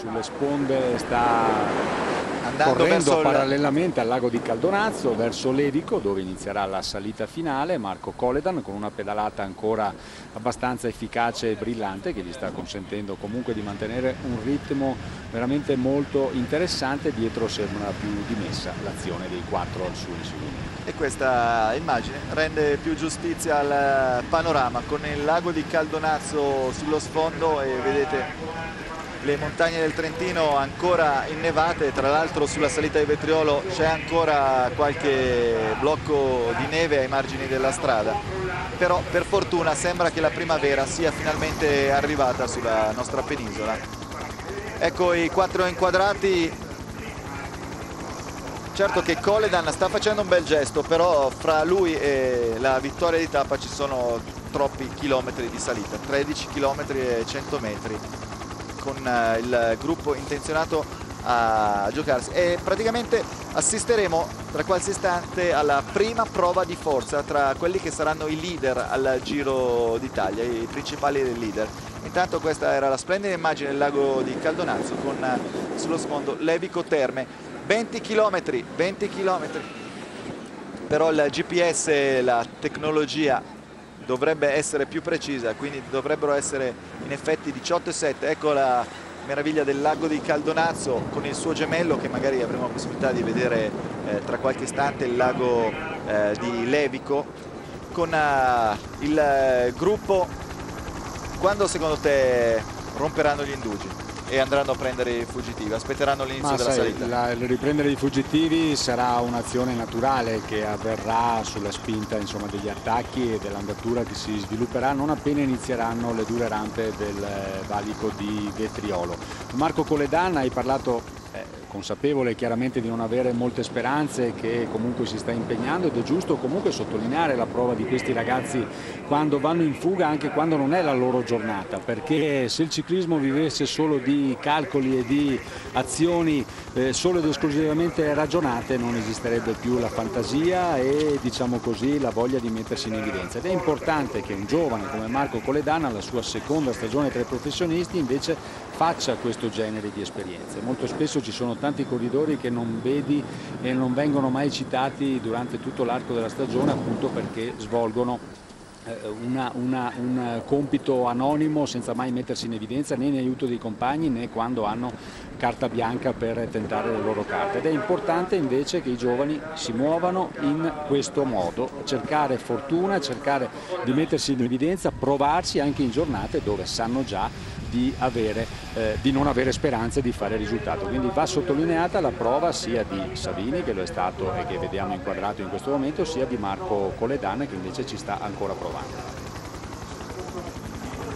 sulle sponde sta Andando correndo parallelamente al lago di Caldonazzo verso Levico dove inizierà la salita finale. Marco Coledan con una pedalata ancora abbastanza efficace e brillante che gli sta consentendo comunque di mantenere un ritmo veramente molto interessante. Dietro sembra più dimessa l'azione dei quattro al suo inseguimento. E questa immagine rende più giustizia al panorama. Con il lago di Caldonazzo sullo sfondo e vedete le montagne del Trentino ancora innevate, tra l'altro sulla salita di Vetriolo c'è ancora qualche blocco di neve ai margini della strada, però per fortuna sembra che la primavera sia finalmente arrivata sulla nostra penisola. Ecco i quattro inquadrati, certo che Coledan sta facendo un bel gesto, però fra lui e la vittoria di tappa ci sono troppi chilometri di salita, 13 chilometri e 100 metri con eh, il gruppo intenzionato a giocarsi e praticamente assisteremo tra qualche istante alla prima prova di forza tra quelli che saranno i leader al Giro d'Italia, i principali leader. Intanto questa era la splendida immagine del lago di Caldonazzo con eh, sullo sfondo Levico Terme, 20 km, 20 km. Però il GPS, la tecnologia dovrebbe essere più precisa, quindi dovrebbero essere in effetti 18 e 7. Ecco la meraviglia del lago di Caldonazzo con il suo gemello che magari avremo la possibilità di vedere eh, tra qualche istante il lago eh, di Levico con uh, il uh, gruppo quando secondo te romperanno gli indugi? E andranno a prendere i fuggitivi, aspetteranno l'inizio della sai, salita. La, il riprendere i fuggitivi sarà un'azione naturale che avverrà sulla spinta insomma, degli attacchi e dell'andatura che si svilupperà non appena inizieranno le dure rampe del eh, valico di Vetriolo. Marco Coledan hai parlato consapevole chiaramente di non avere molte speranze che comunque si sta impegnando ed è giusto comunque sottolineare la prova di questi ragazzi quando vanno in fuga anche quando non è la loro giornata perché se il ciclismo vivesse solo di calcoli e di azioni eh, solo ed esclusivamente ragionate non esisterebbe più la fantasia e diciamo così la voglia di mettersi in evidenza. Ed è importante che un giovane come Marco Coledana alla sua seconda stagione tra i professionisti invece faccia questo genere di esperienze. Molto spesso ci sono tanti corridori che non vedi e non vengono mai citati durante tutto l'arco della stagione appunto perché svolgono eh, una, una, un compito anonimo senza mai mettersi in evidenza né in aiuto dei compagni né quando hanno carta bianca per tentare le loro carte ed è importante invece che i giovani si muovano in questo modo, cercare fortuna, cercare di mettersi in evidenza, provarsi anche in giornate dove sanno già di, avere, eh, di, non avere speranze di fare risultato. Quindi va sottolineata la prova sia di Savini che lo è stato e che vediamo inquadrato in questo momento, sia di Marco Coledane che invece ci sta ancora provando.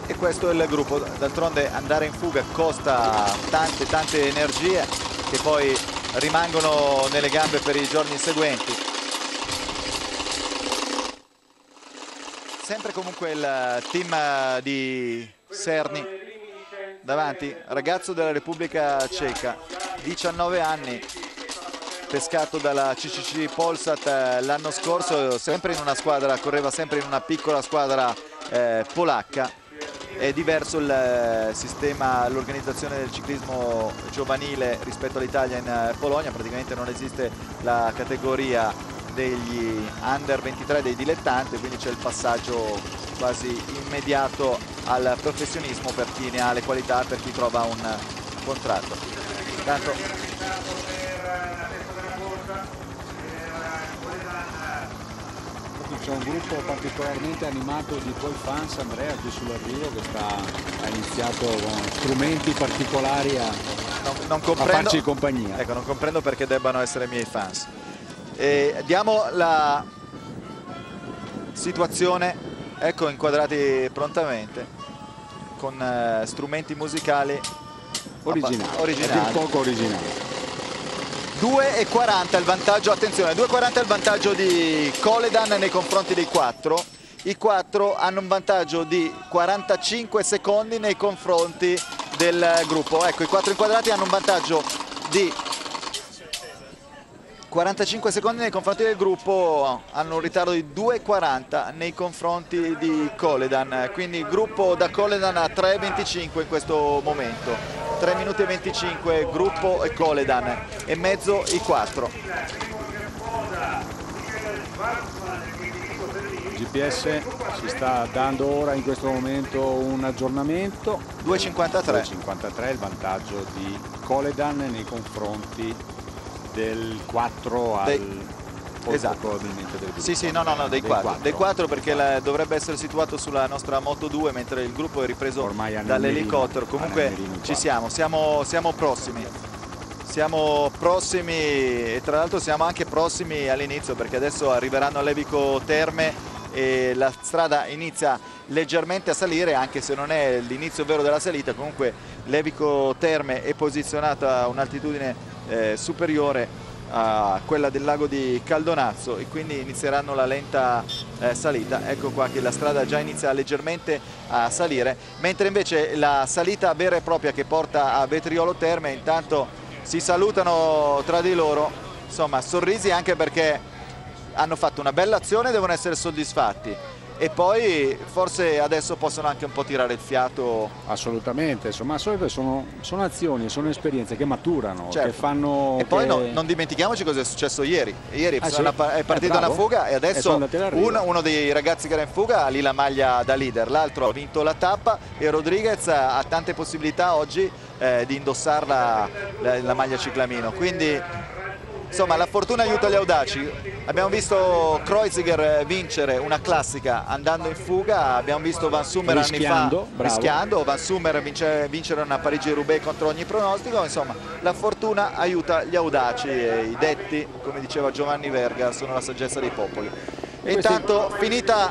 E questo è il gruppo, d'altronde andare in fuga costa tante tante energie che poi rimangono nelle gambe per i giorni seguenti. Sempre comunque il team di Serni davanti, ragazzo della Repubblica Ceca, 19 anni, pescato dalla CCC Polsat eh, l'anno scorso, sempre in una squadra, correva sempre in una piccola squadra eh, polacca. È diverso il eh, sistema, l'organizzazione del ciclismo giovanile rispetto all'Italia in eh, Polonia, praticamente non esiste la categoria degli under 23 dei dilettanti, quindi c'è il passaggio quasi immediato al professionismo per chi ne ha le qualità, per chi trova un contratto. Intanto c'è un gruppo particolarmente animato di tuoi fans Andrea qui sull'arrivo che sta, ha iniziato con strumenti particolari a, non, non a farci compagnia ecco non comprendo perché debbano essere miei fans e diamo la situazione ecco inquadrati prontamente con eh, strumenti musicali originali, originali. poco originali 2,40 il vantaggio, attenzione, 2,40 il vantaggio di Coledan nei confronti dei 4. I 4 hanno un vantaggio di 45 secondi nei confronti del gruppo. Ecco, i 4 inquadrati hanno un vantaggio di 45 secondi nei confronti del gruppo hanno un ritardo di 2,40 nei confronti di Coledan. Quindi gruppo da Coledan a 3,25 in questo momento. 3 minuti e 25 gruppo e Coledan e mezzo i 4 GPS si sta dando ora in questo momento un aggiornamento. 2.53 2.53 il vantaggio di Coledan nei confronti del 4 al Dei... esatto. probabilmente del gruppo. Sì, sì, no, no, no, dei 4. Dei 4 perché la, dovrebbe essere situato sulla nostra Moto 2 mentre il gruppo è ripreso dall'elicottero. Comunque ci siamo, siamo, siamo prossimi. Siamo prossimi e tra l'altro siamo anche prossimi all'inizio perché adesso arriveranno all'Evico Terme e la strada inizia leggermente a salire anche se non è l'inizio vero della salita comunque l'Evico Terme è posizionata a un'altitudine eh, superiore a quella del lago di Caldonazzo e quindi inizieranno la lenta eh, salita. Ecco qua che la strada già inizia leggermente a salire mentre invece la salita vera e propria che porta a Vetriolo Terme intanto si salutano tra di loro. Insomma sorrisi anche perché hanno fatto una bella azione e devono essere soddisfatti e poi forse adesso possono anche un po' tirare il fiato. Assolutamente insomma sono, sono azioni sono esperienze che maturano certo. che fanno e poi che... No, non dimentichiamoci cosa è successo ieri. Ieri ah, sì? è partita eh, una fuga e adesso uno, uno, dei ragazzi che era in fuga ha lì la maglia da leader l'altro ha vinto la tappa e Rodriguez ha tante possibilità oggi eh, di indossarla la, la maglia ciclamino. Quindi insomma la fortuna aiuta gli audaci. Abbiamo visto Kreuziger vincere una classica andando in fuga. Abbiamo visto Van Summer anni fa bravo. rischiando. Van Summer vince, vincere una Parigi-Roubaix contro ogni pronostico. Insomma la fortuna aiuta gli audaci e i detti come diceva Giovanni Verga sono la saggezza dei popoli. E intanto finita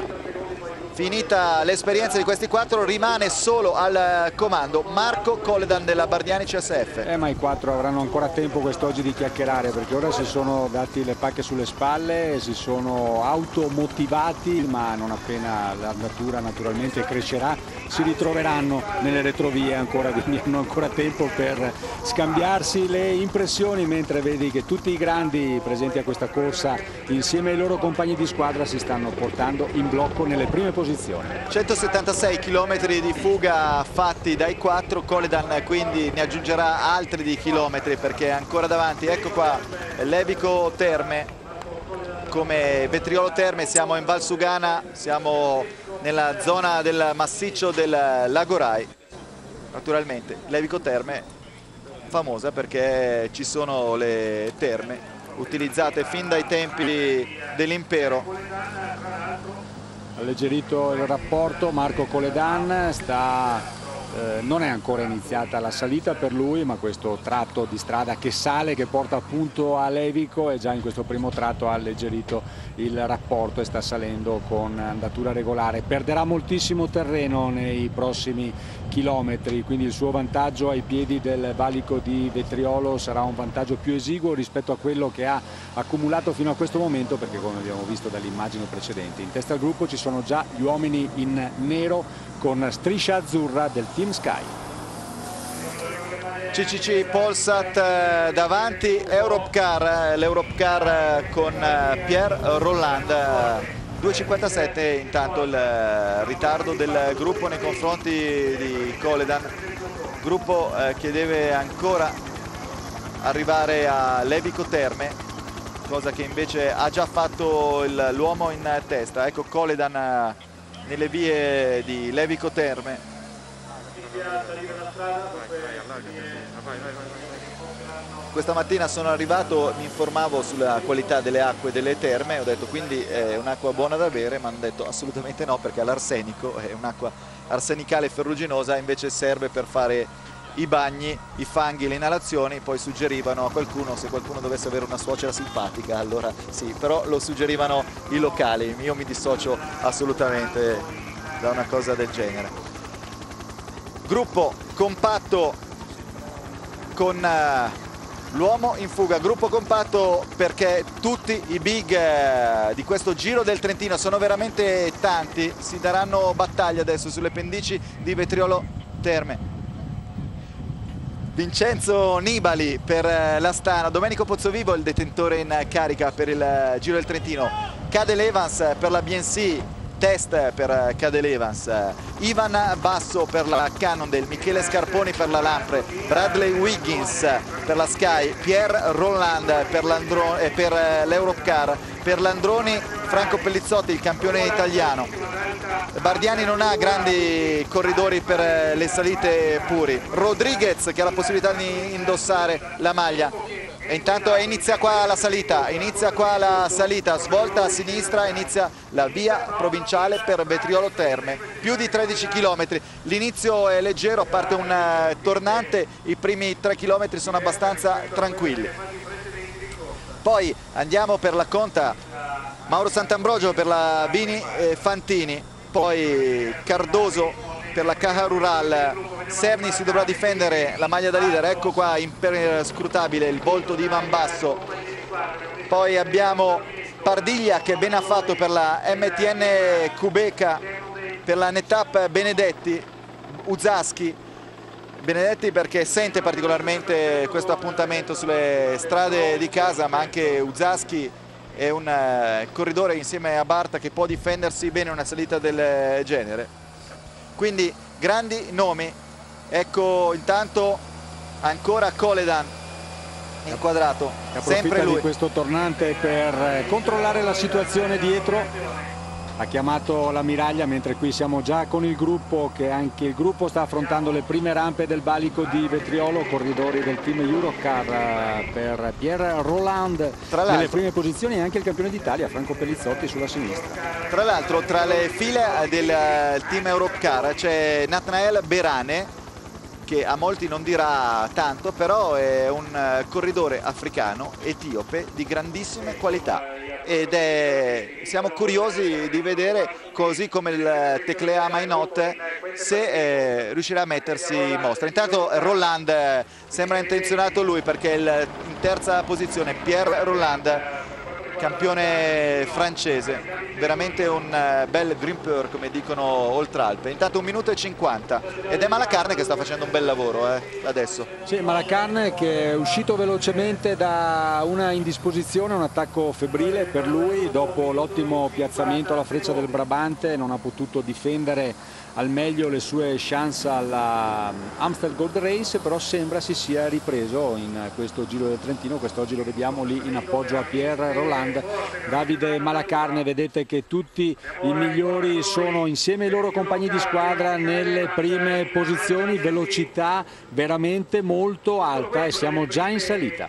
finita l'esperienza di questi quattro rimane solo al comando Marco Coledan della Bardiani CSF eh, ma i quattro avranno ancora tempo quest'oggi di chiacchierare perché ora si sono dati le pacche sulle spalle si sono automotivati ma non appena l'andatura naturalmente crescerà si ritroveranno nelle retrovie ancora quindi hanno ancora tempo per scambiarsi le impressioni mentre vedi che tutti i grandi presenti a questa corsa insieme ai loro compagni di squadra si stanno portando in blocco nelle prime posizioni posizione. 176 km di fuga fatti dai quattro, Coledan quindi ne aggiungerà altri di chilometri perché è ancora davanti. Ecco qua Levico Terme come Vetriolo Terme, siamo in Valsugana, siamo nella zona del massiccio del Lagorai. Naturalmente Levico Terme famosa perché ci sono le terme utilizzate fin dai tempi dell'impero alleggerito il rapporto Marco Coledan sta, eh, non è ancora iniziata la salita per lui ma questo tratto di strada che sale che porta appunto a Levico e già in questo primo tratto ha alleggerito il rapporto e sta salendo con andatura regolare. Perderà moltissimo terreno nei prossimi chilometri quindi il suo vantaggio ai piedi del valico di Vetriolo sarà un vantaggio più esiguo rispetto a quello che ha accumulato fino a questo momento perché come abbiamo visto dalle immagini precedenti in testa al gruppo ci sono già gli uomini in nero con striscia azzurra del Team Sky. CCC Polsat eh, davanti Europcar, eh, l'Europcar eh, con Pierre Rolland 2.57 intanto il eh, ritardo del gruppo nei confronti di Coledan. Gruppo eh, che deve ancora arrivare a Levico Terme cosa che invece ha già fatto l'uomo in testa. Ecco Coledan eh, nelle vie di Levico Terme vai, vai, vai, questa mattina sono arrivato, mi informavo sulla qualità delle acque delle terme, ho detto quindi è un'acqua buona da bere, ma hanno detto assolutamente no perché l'arsenico è un'acqua arsenicale ferruginosa, invece serve per fare i bagni, i fanghi, le inalazioni, poi suggerivano a qualcuno, se qualcuno dovesse avere una suocera simpatica, allora sì, però lo suggerivano i locali, io mi dissocio assolutamente da una cosa del genere. Gruppo compatto con eh, l'uomo in fuga, gruppo compatto perché tutti i big eh, di questo Giro del Trentino sono veramente tanti, si daranno battaglia adesso sulle pendici di Vetriolo Terme. Vincenzo Nibali per eh, l'Astana, Domenico Pozzovivo il detentore in carica per il Giro del Trentino, Cade Levans per la BNC, test per Cadel Evans, Ivan Basso per la Cannondale, Michele Scarponi per la Lampre, Bradley Wiggins per la Sky, Pierre Roland per l'Eurocar, per Landroni Franco Pellizzotti il campione italiano. Bardiani non ha grandi corridori per le salite puri. Rodriguez che ha la possibilità di indossare la maglia e intanto inizia qua la salita inizia qua la salita svolta a sinistra inizia la via provinciale per Vetriolo Terme più di 13 km l'inizio è leggero a parte un eh, tornante i primi 3 km sono abbastanza tranquilli. Poi andiamo per la conta Mauro Sant'Ambrogio per la Bini Fantini poi Cardoso per la Caja Rural. Serni si dovrà difendere la maglia da leader ecco qua imperscrutabile il volto di Ivan Basso. Poi abbiamo Pardiglia che bene ha fatto per la MTN Cubeca per la Netap Benedetti Uzaschi. Benedetti perché sente particolarmente questo appuntamento sulle strade di casa ma anche Uzaschi è un uh, corridore insieme a Barta che può difendersi bene in una salita del genere quindi grandi nomi. Ecco intanto ancora Coledan inquadrato sempre lui. di questo tornante per eh, controllare la situazione dietro ha chiamato la miraglia mentre qui siamo già con il gruppo che anche il gruppo sta affrontando le prime rampe del valico di Vetriolo corridori del team Eurocar eh, per Pierre Roland. Nelle prime posizioni e anche il campione d'Italia Franco Pellizzotti sulla sinistra. Tra l'altro tra le file del eh, team Eurocar c'è Nathanael Berane che a molti non dirà tanto però è un eh, corridore africano etiope di grandissime qualità ed è, siamo curiosi di vedere così come il Teclea Mainot se eh, riuscirà a mettersi in mostra. Intanto Roland eh, sembra intenzionato lui perché il, in terza posizione Pierre Roland campione francese veramente un eh, bel grimpeur come dicono Oltralpe. Intanto un minuto e 50 ed è Malacarne che sta facendo un bel lavoro eh, adesso. Sì, Malacarne che è uscito velocemente da una indisposizione un attacco febbrile per lui. Dopo l'ottimo piazzamento alla freccia del Brabante non ha potuto difendere al meglio le sue chance alla um, Amstel Gold Race però sembra si sia ripreso in questo Giro del Trentino. Quest'oggi lo vediamo lì in appoggio a Pierre Roland Davide Malacarne vedete che tutti i migliori sono insieme ai loro compagni di squadra nelle prime posizioni. Velocità veramente molto alta e siamo già in salita.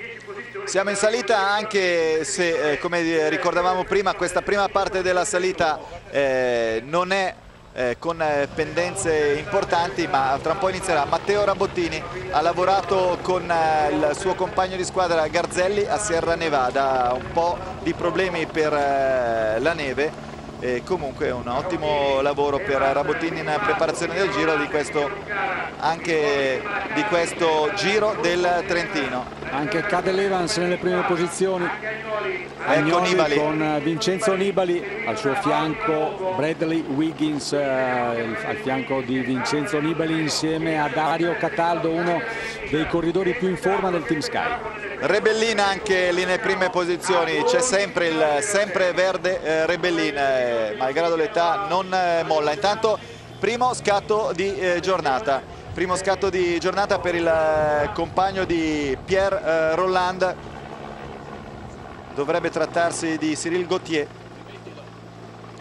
Siamo in salita anche se, eh, come ricordavamo prima, questa prima parte della salita eh, non è eh, con eh, pendenze importanti ma tra un po' inizierà. Matteo Rabottini ha lavorato con eh, il suo compagno di squadra Garzelli a Sierra Nevada. Un po' di problemi per eh, la neve e comunque un ottimo lavoro per Rabottini in preparazione del giro di questo, anche di questo giro del Trentino. Anche Cadel Evans nelle prime posizioni. Ecco Nibali. con Vincenzo Nibali al suo fianco Bradley Wiggins eh, al fianco di Vincenzo Nibali insieme a Dario Cataldo uno dei corridori più in forma del Team Sky. Rebellina anche lì nelle prime posizioni. C'è sempre il sempre verde eh, Rebellina malgrado l'età non eh, molla. Intanto primo scatto di eh, giornata. Primo scatto di giornata per il eh, compagno di Pierre eh, Rolland. Dovrebbe trattarsi di Cyril Gauthier.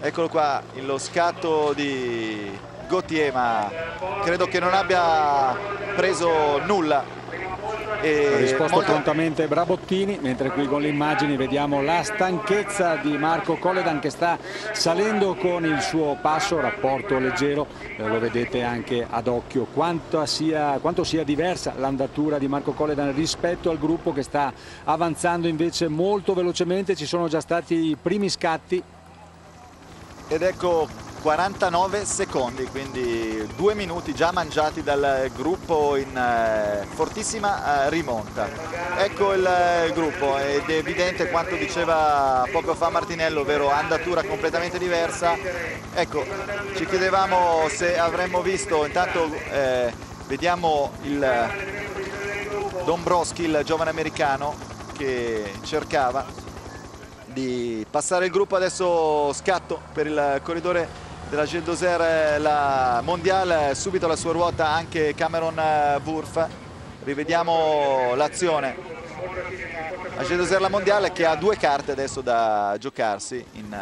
Eccolo qua lo scatto di Gauthier ma credo che non abbia preso nulla ha risposto molto... prontamente Brabottini mentre qui con le immagini vediamo la stanchezza di Marco Coledan che sta salendo con il suo passo rapporto leggero eh, lo vedete anche ad occhio. Quanto sia, quanto sia diversa l'andatura di Marco Coledan rispetto al gruppo che sta avanzando invece molto velocemente ci sono già stati i primi scatti. Ed ecco 49 secondi quindi due minuti già mangiati dal gruppo in eh, fortissima eh, rimonta. Ecco il, eh, gruppo ed è evidente quanto diceva poco fa Martinello ovvero andatura completamente diversa. Ecco ci chiedevamo se avremmo visto intanto eh, vediamo il Dombrowski il giovane americano che cercava di passare il gruppo. Adesso scatto per il corridore della Gilles Dozer la mondiale. Subito la sua ruota anche Cameron Wurf. Rivediamo l'azione. A Gilles Dozer la mondiale che ha due carte adesso da giocarsi in,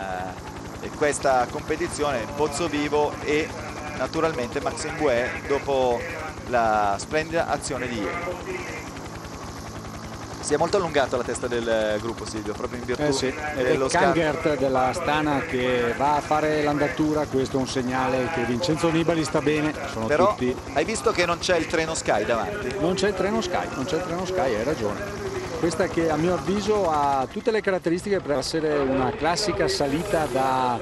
in questa competizione Pozzo Vivo e naturalmente Maxime Bouet dopo la splendida azione di ieri si è molto allungato la testa del gruppo Silvio, proprio in virtù eh sì. dello Kangert della Stana che va a fare l'andatura, questo è un segnale che Vincenzo Nibali sta bene. Sono Però tutti... hai visto che non c'è il treno Sky davanti? Non c'è il treno Sky, non c'è il treno Sky, hai ragione. Questa che a mio avviso ha tutte le caratteristiche per essere una classica salita da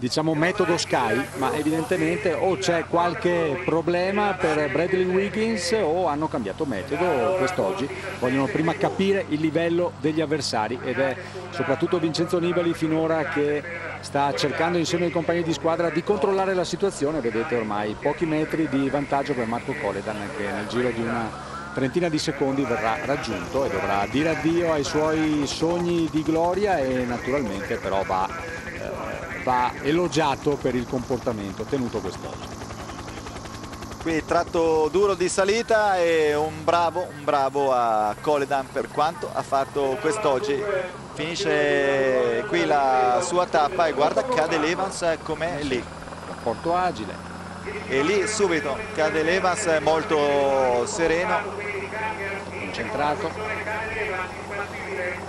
diciamo metodo Sky ma evidentemente o c'è qualche problema per Bradley Wiggins o hanno cambiato metodo quest'oggi. Vogliono prima capire il livello degli avversari ed è soprattutto Vincenzo Nibali finora che sta cercando insieme ai compagni di squadra di controllare la situazione. Vedete ormai pochi metri di vantaggio per Marco Coledan che nel giro di una trentina di secondi verrà raggiunto e dovrà dire addio ai suoi sogni di gloria e naturalmente però va va elogiato per il comportamento tenuto quest'oggi. Qui tratto duro di salita e un bravo, un bravo a Coledan per quanto ha fatto quest'oggi. Finisce qui la sua tappa e guarda cade l'Evans com'è lì. Rapporto agile. E lì subito cade l'Evans molto sereno. Concentrato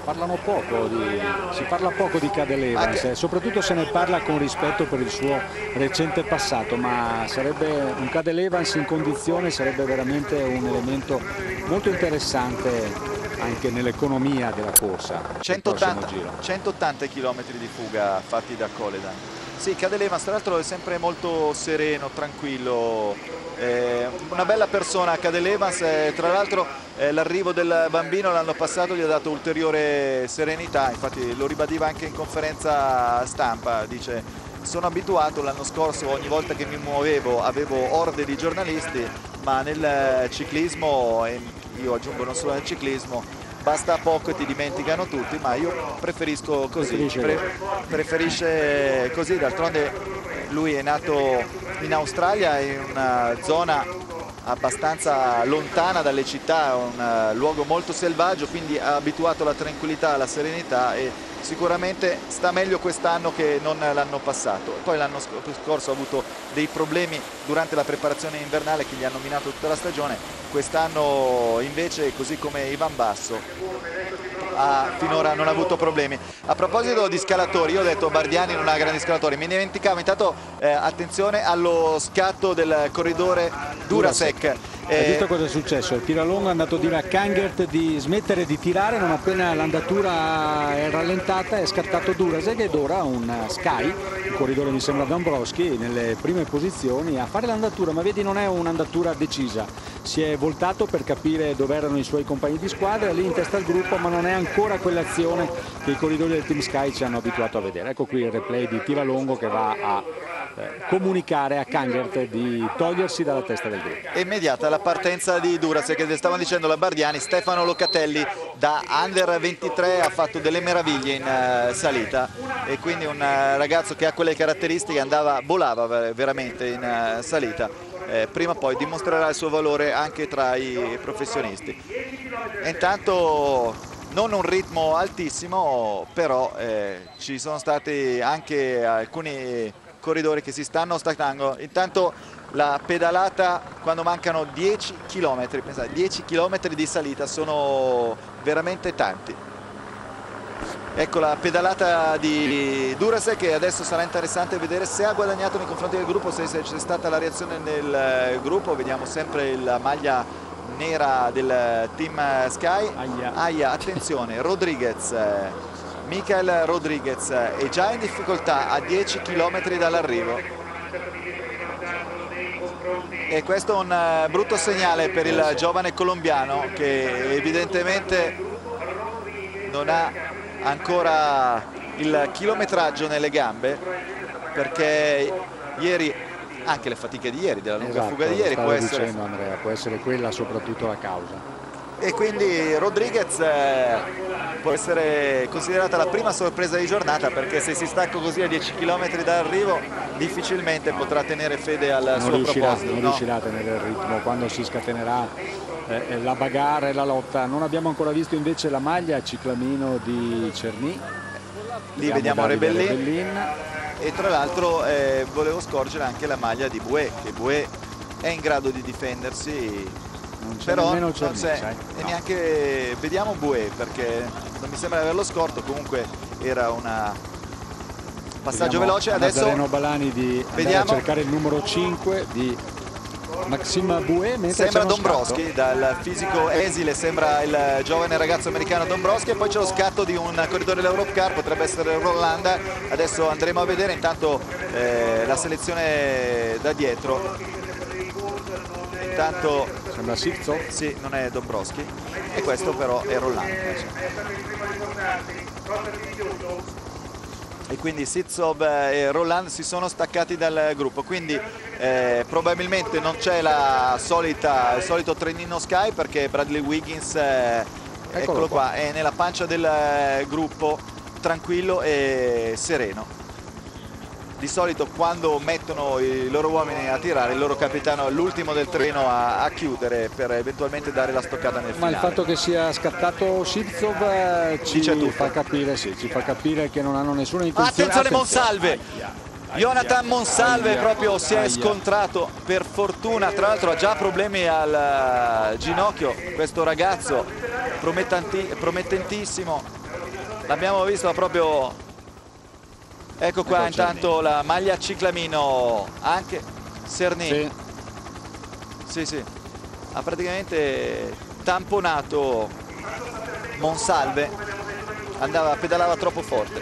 parlano poco di, si parla poco di Cadel Evans, eh, soprattutto se ne parla con rispetto per il suo recente passato, ma sarebbe un Cadel Evans in condizione sarebbe veramente un elemento molto interessante anche nell'economia della corsa. 180, 180 km di fuga fatti da Coledan. Sì, Cadel Evans tra l'altro è sempre molto sereno, tranquillo, eh, una bella persona Cadel Evans, eh, tra l'altro eh, l'arrivo del bambino l'anno passato gli ha dato ulteriore serenità, infatti lo ribadiva anche in conferenza stampa, dice sono abituato l'anno scorso ogni volta che mi muovevo avevo orde di giornalisti ma nel ciclismo, e io aggiungo non solo nel ciclismo, basta poco e ti dimenticano tutti ma io preferisco così, pre preferisce così, d'altronde lui è nato in Australia in una zona abbastanza lontana dalle città, un uh, luogo molto selvaggio, quindi ha abituato alla tranquillità, alla serenità e sicuramente sta meglio quest'anno che non l'anno passato. Poi l'anno scorso ha avuto dei problemi durante la preparazione invernale che gli hanno minato tutta la stagione, quest'anno invece così come Ivan Basso ha, finora non ha avuto problemi. A proposito di scalatori, io ho detto Bardiani non ha grandi scalatori, mi dimenticavo intanto eh, attenzione allo scatto del corridore Durasek. Eh, Hai visto cosa è successo? Il tiralongo è andato a dire a Kangert di smettere di tirare, non appena l'andatura è rallentata è scattato Durasek ed ora un Sky, il corridore mi sembra Dombrowski, nelle prime posizioni a fare l'andatura, ma vedi non è un'andatura decisa, si è voltato per capire dove erano i suoi compagni di squadra, lì in testa al gruppo, ma non è ancora quell'azione che i corridori del Team Sky ci hanno abituato a vedere. Ecco qui il replay di Tiralongo che va a eh, comunicare a Kangert di togliersi dalla testa del gruppo. Immediata la partenza di Duras che stavano dicendo la Bardiani, Stefano Locatelli da Under 23 ha fatto delle meraviglie in uh, salita e quindi un uh, ragazzo che ha quelle caratteristiche andava, volava veramente in uh, salita. Eh, prima o poi dimostrerà il suo valore anche tra i professionisti. Intanto non un ritmo altissimo, però eh, ci sono stati anche alcuni corridori che si stanno staccando. Intanto la pedalata quando mancano 10 km, pensate, 10 km di salita sono veramente tanti. Ecco la pedalata di Durasek che adesso sarà interessante vedere se ha guadagnato nei confronti del gruppo, se c'è stata la reazione nel gruppo, vediamo sempre la maglia nera del team Sky. Aia, Aia attenzione, Rodriguez Michael Rodriguez è già in difficoltà a 10 km dall'arrivo. E questo è un eh, brutto segnale per il giovane colombiano che evidentemente non ha ancora il chilometraggio nelle gambe perché ieri anche le fatiche di ieri, della lunga esatto, fuga di ieri può essere... Dicendo, Andrea, può essere quella soprattutto la causa e quindi Rodriguez eh, può essere considerata la prima sorpresa di giornata perché se si stacca così a 10 km dall'arrivo difficilmente potrà tenere fede al non suo riuscirà, proposito. Non no? riuscirà a tenere il ritmo quando si scatenerà eh, eh, la bagarre e la lotta. Non abbiamo ancora visto invece la maglia ciclamino di Cerny. Lì vediamo Davide Rebellin. Rebellin. e tra l'altro eh, volevo scorgere anche la maglia di Bue che Bue è in grado di difendersi Non c'è però nemmeno non c'è sai? e No. neanche vediamo Bue perché non mi sembra di averlo scorto comunque era una passaggio Vediamo veloce adesso Nazareno Balani di vediamo. a cercare il numero 5 di Maxima Bue sembra Dombrowski scatto. dal fisico esile sembra il giovane ragazzo americano Dombrowski e poi c'è lo scatto di un corridore dell'Europe Car potrebbe essere Rolanda adesso andremo a vedere intanto eh, la selezione da dietro intanto sembra Sixo sì non è Dombrowski. E questo però è Rolanda e quindi Sitsov e Roland si sono staccati dal gruppo. Quindi eh, probabilmente non c'è la solita, il solito trenino Sky perché Bradley Wiggins eh, eccolo, qua. qua è nella pancia del eh, gruppo tranquillo e sereno di solito quando mettono i loro uomini a tirare il loro capitano è l'ultimo del treno a, a chiudere per eventualmente dare la stoccata nel ma finale. il fatto che sia scattato Sivzov eh, ci fa capire sì, ci fa capire che non hanno nessuna intenzione. Attenzione Monsalve! Jonathan Monsalve proprio si è scontrato per fortuna. Tra l'altro ha già problemi al eh, ginocchio. Questo ragazzo promettentissimo. L'abbiamo visto proprio ecco qua Ecco intanto la maglia ciclamino anche Serni Sì, sì sì. Ha praticamente tamponato Monsalve. Andava pedalava troppo forte.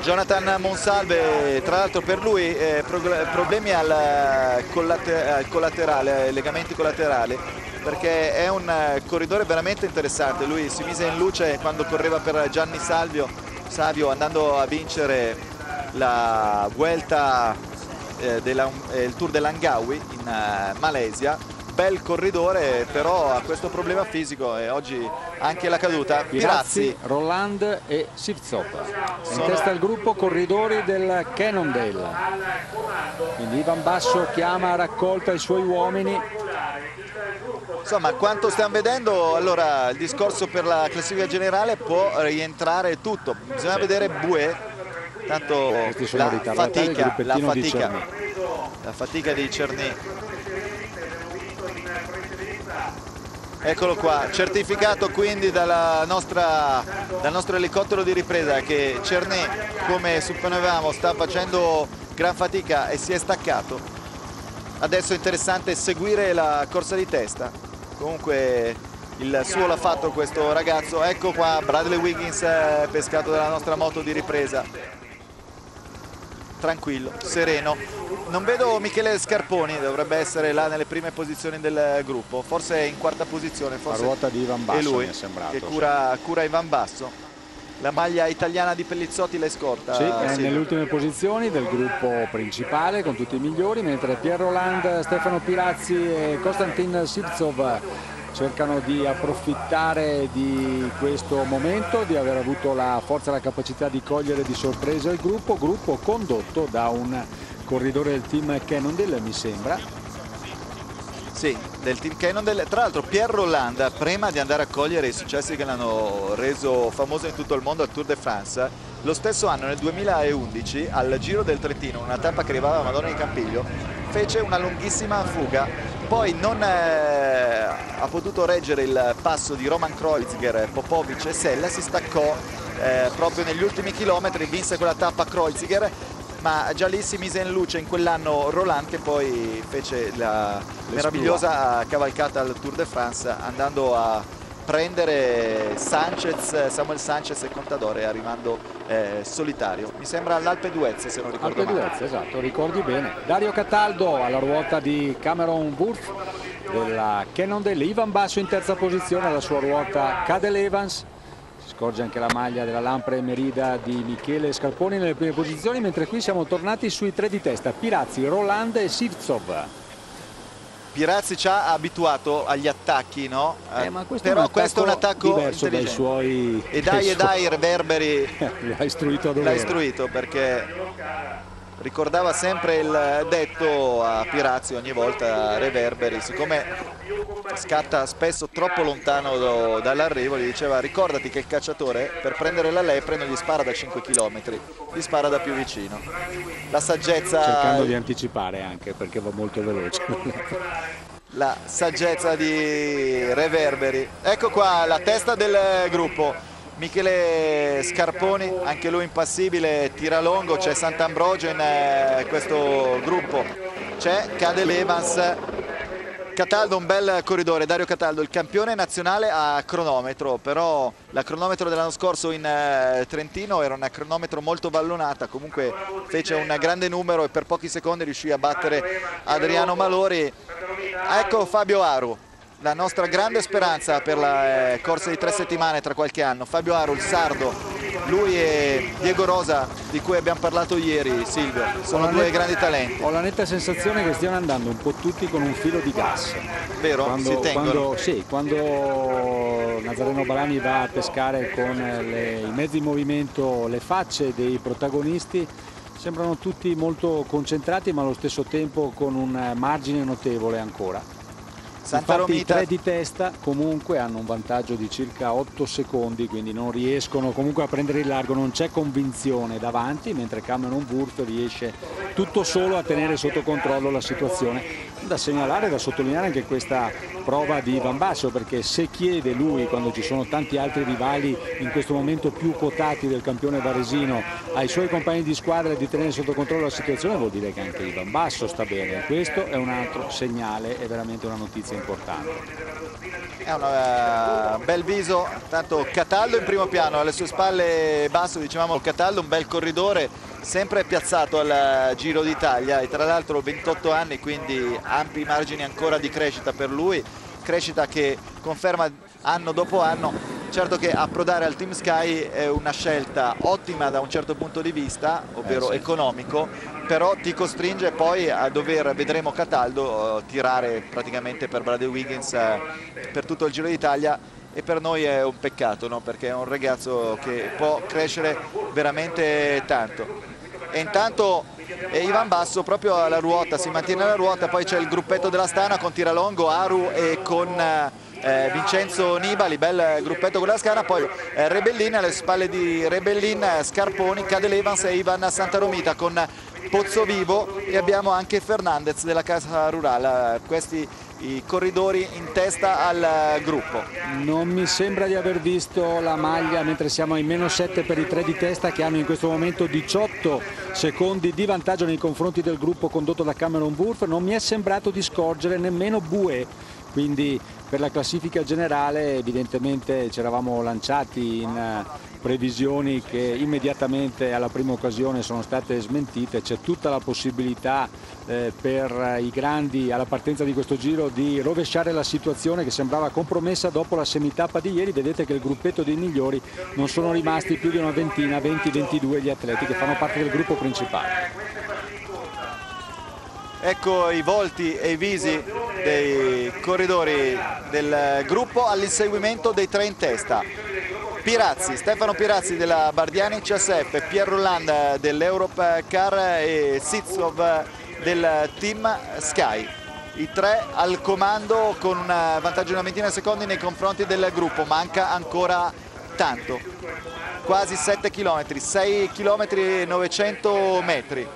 Jonathan Monsalve tra l'altro per lui eh, problemi al, eh, collate- al collaterale, ai legamenti collaterali perché è un corridore veramente interessante. Lui si mise in luce quando correva per Gianni Salvio Savio andando a vincere la Vuelta eh, della- eh, il Tour dell'Angawi in eh, Malesia. Bel corridore però ha questo problema fisico e oggi anche la caduta. Pirazzi, Roland e Sivzov in testa al gruppo corridori del Cannondale. Quindi Ivan Basso chiama a raccolta i suoi uomini. Insomma, quanto stiamo vedendo, allora il discorso per la classifica generale può rientrare tutto. Bisogna vedere Bue, tanto sono la fatica, la fatica, la fatica di Cerny. Eccolo qua, certificato quindi dalla nostra, dal nostro elicottero di ripresa che Cerny, come supponevamo, sta facendo gran fatica e si è staccato. Adesso è interessante seguire la corsa di testa. Comunque il suo l'ha fatto questo ragazzo. Ecco qua Bradley Wiggins eh, pescato dalla nostra moto di ripresa. Tranquillo, sereno. Non vedo Michele Scarponi, dovrebbe essere là nelle prime posizioni del gruppo. Forse in quarta posizione. la Forse ruota di Ivan Basso è lui mi è sembrato che sì. cura, cura Ivan Basso. La maglia italiana di Pellizzotti le scorta. Sì, è Silvio. nelle ultime posizioni del gruppo principale con tutti i migliori, mentre Pier Roland, Stefano Pirazzi e Konstantin Sivzov cercano di approfittare di questo momento, di aver avuto la forza e la capacità di cogliere di sorpresa il gruppo, gruppo condotto da un corridore del team Cannondale mi sembra. Sì, del team Cannondale. Tra l'altro Pier Roland, prima di andare a cogliere i successi che l'hanno reso famoso in tutto il mondo al Tour de France, lo stesso anno, nel 2011, al Giro del Trentino, una tappa che arrivava a Madonna di Campiglio, fece una lunghissima fuga. Poi non eh, ha potuto reggere il passo di Roman Kreuziger, Popovic e Sella, si staccò eh, proprio negli ultimi chilometri, vinse quella tappa Kreuziger, ma già lì si mise in luce in quell'anno Roland che poi fece la meravigliosa cavalcata al Tour de France andando a prendere Sanchez, Samuel Sanchez e Contadore arrivando eh, solitario. Mi sembra all'Alpe d'Huez se non ricordo Alpe male. d'Huez, esatto, ricordi bene. Dario Cataldo alla ruota di Cameron Wurth della Cannondale, Ivan Basso in terza posizione alla sua ruota Cadel Evans. Si scorge anche la maglia della Lampre Merida di Michele Scarponi nelle prime posizioni, mentre qui siamo tornati sui tre di testa, Pirazzi, Roland e Sivzov. Pirazzi ci ha abituato agli attacchi, no? Eh, ma questo Però è questo è un attacco diverso dai suoi... E dai e dai, Reverberi l'ha istruito a dovere. L'ha istruito perché ricordava sempre il detto a Pirazzi ogni volta Reverberi, siccome scatta spesso troppo lontano dall'arrivo, gli diceva ricordati che il cacciatore per prendere la lepre non gli spara da 5 km, gli spara da più vicino. La saggezza... Cercando di anticipare anche perché va molto veloce. la saggezza di Reverberi. Ecco qua la testa del gruppo. Michele Scarponi, anche lui impassibile, tira lungo, c'è Sant'Ambrogio in eh, questo gruppo, c'è Cadel Evans, Cataldo un bel corridore, Dario Cataldo il campione nazionale a cronometro, però la cronometro dell'anno scorso in eh, Trentino era una cronometro molto vallonata, comunque fece un grande numero e per pochi secondi riuscì a battere Adriano Malori. Ecco Fabio Aru, la nostra grande speranza per la eh, corsa di tre settimane tra qualche anno. Fabio Aru, il sardo, lui e Diego Rosa di cui abbiamo parlato ieri, Silvio, sono due netta, grandi talenti. Ho la netta sensazione che stiano andando un po' tutti con un filo di gas. Vero? Quando, si tengono. Quando, sì, quando Nazareno Balani va a pescare con le, i mezzi in movimento, le facce dei protagonisti, sembrano tutti molto concentrati ma allo stesso tempo con un margine notevole ancora. Santa Infatti Romita... i tre di testa comunque hanno un vantaggio di circa 8 secondi, quindi non riescono comunque a prendere il largo, non c'è convinzione davanti, mentre Cameron Wurf riesce tutto solo a tenere sotto controllo la situazione. Da segnalare, da sottolineare anche questa prova di Van Basso, perché se chiede lui, quando ci sono tanti altri rivali in questo momento più quotati del campione varesino, ai suoi compagni di squadra di tenere sotto controllo la situazione, vuol dire che anche Ivan Basso sta bene. Questo è un altro segnale, è veramente una notizia notizia importante. È un uh, eh, bel viso, tanto Cataldo in primo piano, alle sue spalle basso dicevamo Cataldo, un bel corridore, sempre piazzato al Giro d'Italia e tra l'altro 28 anni, quindi ampi margini ancora di crescita per lui, crescita che conferma anno dopo anno certo che approdare al Team Sky è una scelta ottima da un certo punto di vista ovvero eh sì. economico però ti costringe poi a dover, vedremo Cataldo, uh, tirare praticamente per Brady Wiggins uh, per tutto il Giro d'Italia e per noi è un peccato no? perché è un ragazzo che può crescere veramente tanto e intanto e Ivan Basso proprio alla ruota, si mantiene alla ruota, poi c'è il gruppetto della Stana con Tiralongo, Aru e con eh, Vincenzo Nibali, bel gruppetto con la Scana, poi eh, Rebellin alle spalle di Rebellin, Scarponi, Cadel Evans e Ivan Santaromita con Pozzovivo e abbiamo anche Fernandez della Casa Rurale, questi i corridori in testa al gruppo. Non mi sembra di aver visto la maglia mentre siamo ai meno 7 per i tre di testa che hanno in questo momento 18 secondi di vantaggio nei confronti del gruppo condotto da Cameron Wurf, non mi è sembrato di scorgere nemmeno Bue, quindi per la classifica generale evidentemente ci eravamo lanciati in eh, previsioni che immediatamente alla prima occasione sono state smentite, c'è tutta la possibilità eh, per i grandi alla partenza di questo giro di rovesciare la situazione che sembrava compromessa dopo la semitappa di ieri, vedete che il gruppetto dei migliori non sono rimasti più di una ventina, 20-22 gli atleti che fanno parte del gruppo principale. Ecco i volti e i visi dei corridori del gruppo all'inseguimento dei tre in testa. Pirazzi, Stefano Pirazzi della Bardiani CSF, Pier Roland dell'Europe Car e Sitzov del team Sky. I tre al comando con un vantaggio di una ventina di secondi nei confronti del gruppo, manca ancora tanto, quasi 7 km, 6 km e 900 metri.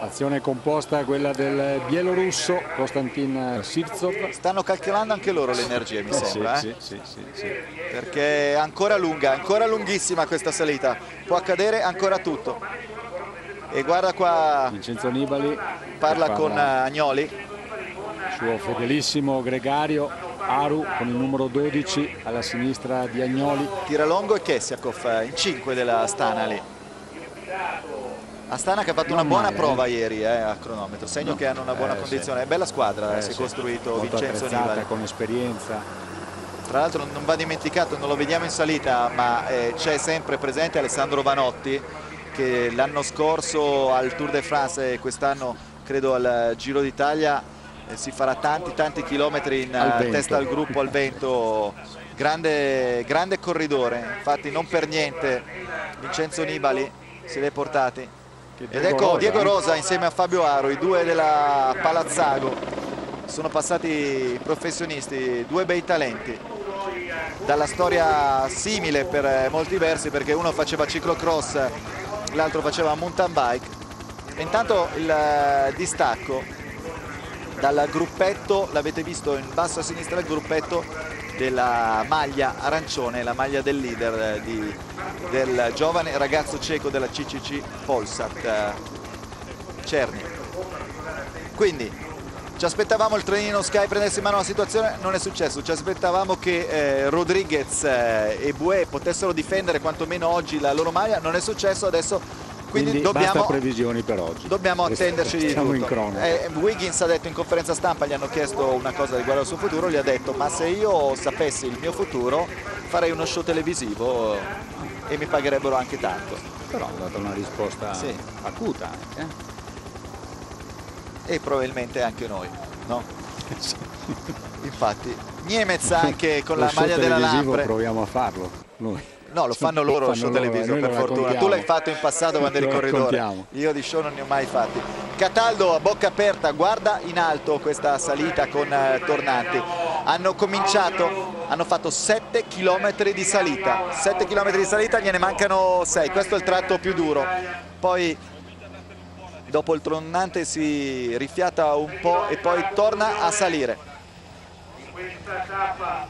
Azione composta quella del bielorusso Konstantin Sivtsov. Stanno calcolando anche loro l'energia mi eh sembra. Sì, eh? sì, sì, sì, Perché è ancora lunga, ancora lunghissima questa salita. Può accadere ancora tutto. E guarda qua Vincenzo Nibali parla, parla con Agnoli. Suo fedelissimo gregario Aru con il numero 12 alla sinistra di Agnoli. Tiralongo e Kessiakov in 5 della Stana lì. Astana che ha fatto non una buona male, prova eh. ieri eh, a cronometro, segno no. che hanno una buona eh, condizione, sì. è bella squadra, eh, si è sì. costruito Molto Vincenzo Nibali. con esperienza. Tra l'altro non va dimenticato, non lo vediamo in salita, ma eh, c'è sempre presente Alessandro Vanotti che l'anno scorso al Tour de France e quest'anno credo al Giro d'Italia si farà tanti tanti chilometri in al testa al gruppo al vento. Grande, grande corridore infatti non per niente. Vincenzo Nibali se li è portati ed ecco Diego Rosa insieme a Fabio Aro i due della Palazzago. Sono passati professionisti due bei talenti. Dalla storia simile per molti versi perché uno faceva ciclocross l'altro faceva mountain bike. E intanto il eh, distacco dal gruppetto l'avete visto in basso a sinistra il gruppetto della maglia arancione la maglia del leader eh, di, del giovane ragazzo cieco della CCC Polsat eh, Cerni. Quindi ci aspettavamo il trenino Sky prendesse in mano la situazione, non è successo, ci aspettavamo che eh, Rodriguez eh, e Bue potessero difendere quantomeno oggi la loro maglia, non è successo, adesso quindi, quindi dobbiamo, previsioni per oggi. Dobbiamo attenderci di tutto. in cronaca. Eh, Wiggins ha detto in conferenza stampa, gli hanno chiesto una cosa riguardo al suo futuro, gli ha detto ma se io sapessi il mio futuro farei uno show televisivo e mi pagherebbero anche tanto. Però ha dato una risposta sì. acuta anche. Eh? e probabilmente anche noi no? infatti Niemez anche con la maglia della Lampre proviamo a farlo noi No, lo fanno loro lo show televisivo per fortuna. Tu l'hai fatto in passato quando eri corridore. Io di show non ne ho mai fatti. Cataldo a bocca aperta, guarda in alto questa salita con eh, Tornanti. Hanno cominciato, hanno fatto 7 km di salita. 7 km di salita, gliene mancano 6. Questo è il tratto più duro. Poi dopo il tronante si rifiata un po' e poi torna a salire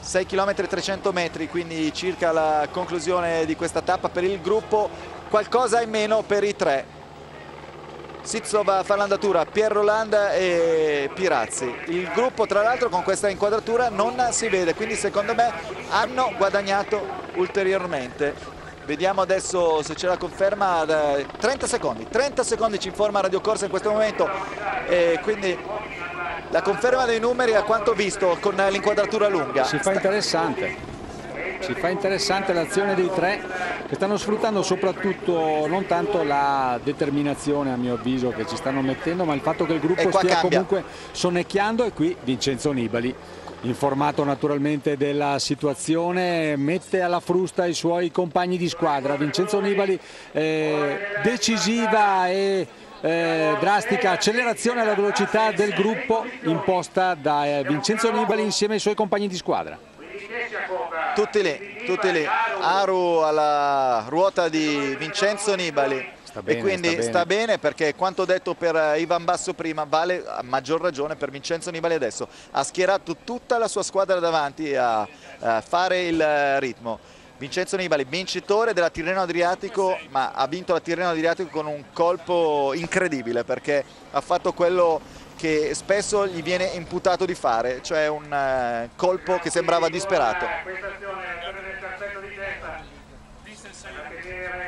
6 km 300 metri quindi circa la conclusione di questa tappa per il gruppo qualcosa in meno per i tre Sizov fa l'andatura, Pier Roland e Pirazzi il gruppo tra l'altro con questa inquadratura non si vede quindi secondo me hanno guadagnato ulteriormente Vediamo adesso se c'è la conferma. 30 secondi, 30 secondi ci informa Radio Corsa in questo momento. E quindi la conferma dei numeri a quanto visto con l'inquadratura lunga. Si fa interessante. Si fa interessante l'azione dei tre che stanno sfruttando soprattutto non tanto la determinazione a mio avviso che ci stanno mettendo ma il fatto che il gruppo stia cambia. comunque sonnecchiando e qui Vincenzo Nibali informato naturalmente della situazione, mette alla frusta i suoi compagni di squadra. Vincenzo Nibali eh, decisiva e eh, drastica accelerazione alla velocità del gruppo imposta da eh, Vincenzo Nibali insieme ai suoi compagni di squadra. Tutti lì, tutti lì. Aru alla ruota di Vincenzo Nibali Sta bene, e quindi sta bene. sta bene. perché quanto detto per eh, Ivan Basso prima vale a maggior ragione per Vincenzo Nibali adesso. Ha schierato tutta la sua squadra davanti a, a fare il ritmo. Vincenzo Nibali, vincitore della Tirreno Adriatico, ma ha vinto la Tirreno Adriatico con un colpo incredibile perché ha fatto quello che spesso gli viene imputato di fare, cioè un uh, colpo che sembrava disperato.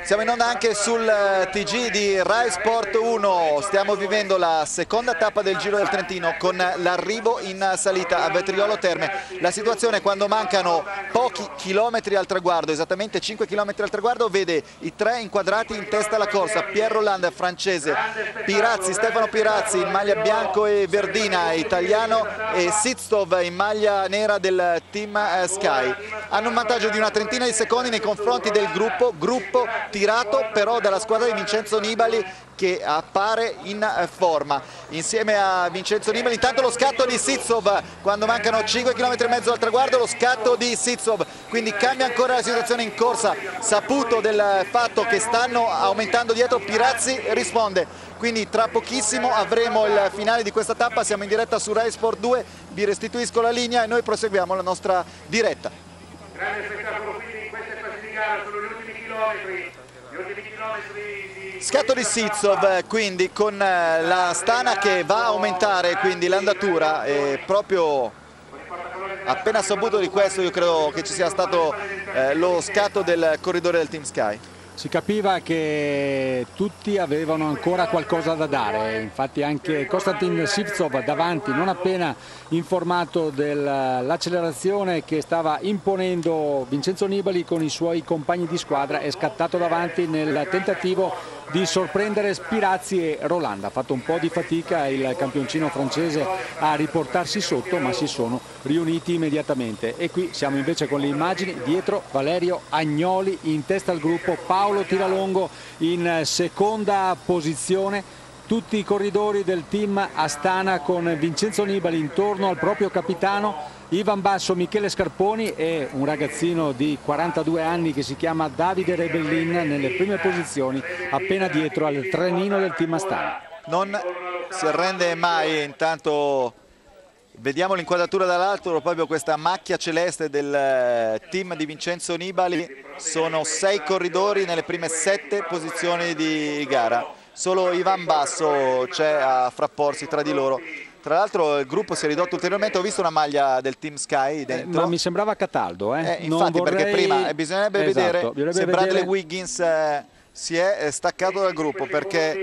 Siamo in onda anche sul eh, TG di Rai Sport 1, stiamo vivendo la seconda tappa del Giro del Trentino con l'arrivo in salita a Vetriolo Terme. La situazione quando mancano pochi chilometri al traguardo, esattamente 5 chilometri al traguardo, vede i tre inquadrati in testa alla corsa, Pier Roland francese, Pirazzi, Stefano Pirazzi in maglia bianco e verdina italiano e Sitztov in maglia nera del team eh, Sky. Hanno un vantaggio di una trentina di secondi nei confronti del gruppo, gruppo tirato però dalla squadra di Vincenzo Nibali che appare in eh, forma. Insieme a Vincenzo Nibali intanto lo scatto di Sitsov quando mancano 5 km e mezzo al traguardo lo scatto di Sitsov. Quindi cambia ancora la situazione in corsa saputo del fatto che stanno aumentando dietro. Pirazzi risponde. Quindi tra pochissimo avremo il finale di questa tappa. Siamo in diretta su Rai Sport 2 vi restituisco la linea e noi proseguiamo la nostra diretta. Grande spettacolo quindi in queste fasi di gara sono gli ultimi chilometri Scatto di Sitsov quindi con eh, la stana che va a aumentare quindi l'andatura e proprio appena saputo di questo io credo che ci sia stato eh, lo scatto del corridore del Team Sky si capiva che tutti avevano ancora qualcosa da dare, infatti anche Konstantin Sivtsov davanti, non appena informato dell'accelerazione che stava imponendo Vincenzo Nibali con i suoi compagni di squadra, è scattato davanti nel tentativo di sorprendere Spirazzi e Rolanda. Ha fatto un po' di fatica il campioncino francese a riportarsi sotto ma si sono riuniti immediatamente. E qui siamo invece con le immagini. Dietro Valerio Agnoli in testa al gruppo, Paolo Tiralongo in seconda posizione. Tutti i corridori del team Astana con Vincenzo Nibali intorno al proprio capitano Ivan Basso, Michele Scarponi e un ragazzino di 42 anni che si chiama Davide Rebellin nelle prime posizioni appena dietro al trenino del team Astana. Non si arrende mai, intanto vediamo l'inquadratura dall'alto, proprio questa macchia celeste del eh, team di Vincenzo Nibali, sono sei corridori nelle prime sette posizioni di gara solo Ivan Basso c'è a frapporsi tra di loro. Tra l'altro il gruppo si è ridotto ulteriormente, ho visto una maglia del Team Sky eh, dentro. Eh, ma mi sembrava Cataldo. Eh? Eh, infatti vorrei... perché prima eh, bisognerebbe esatto, vedere bisognerebbe se vedere... Bradley Wiggins eh, si è staccato dal gruppo perché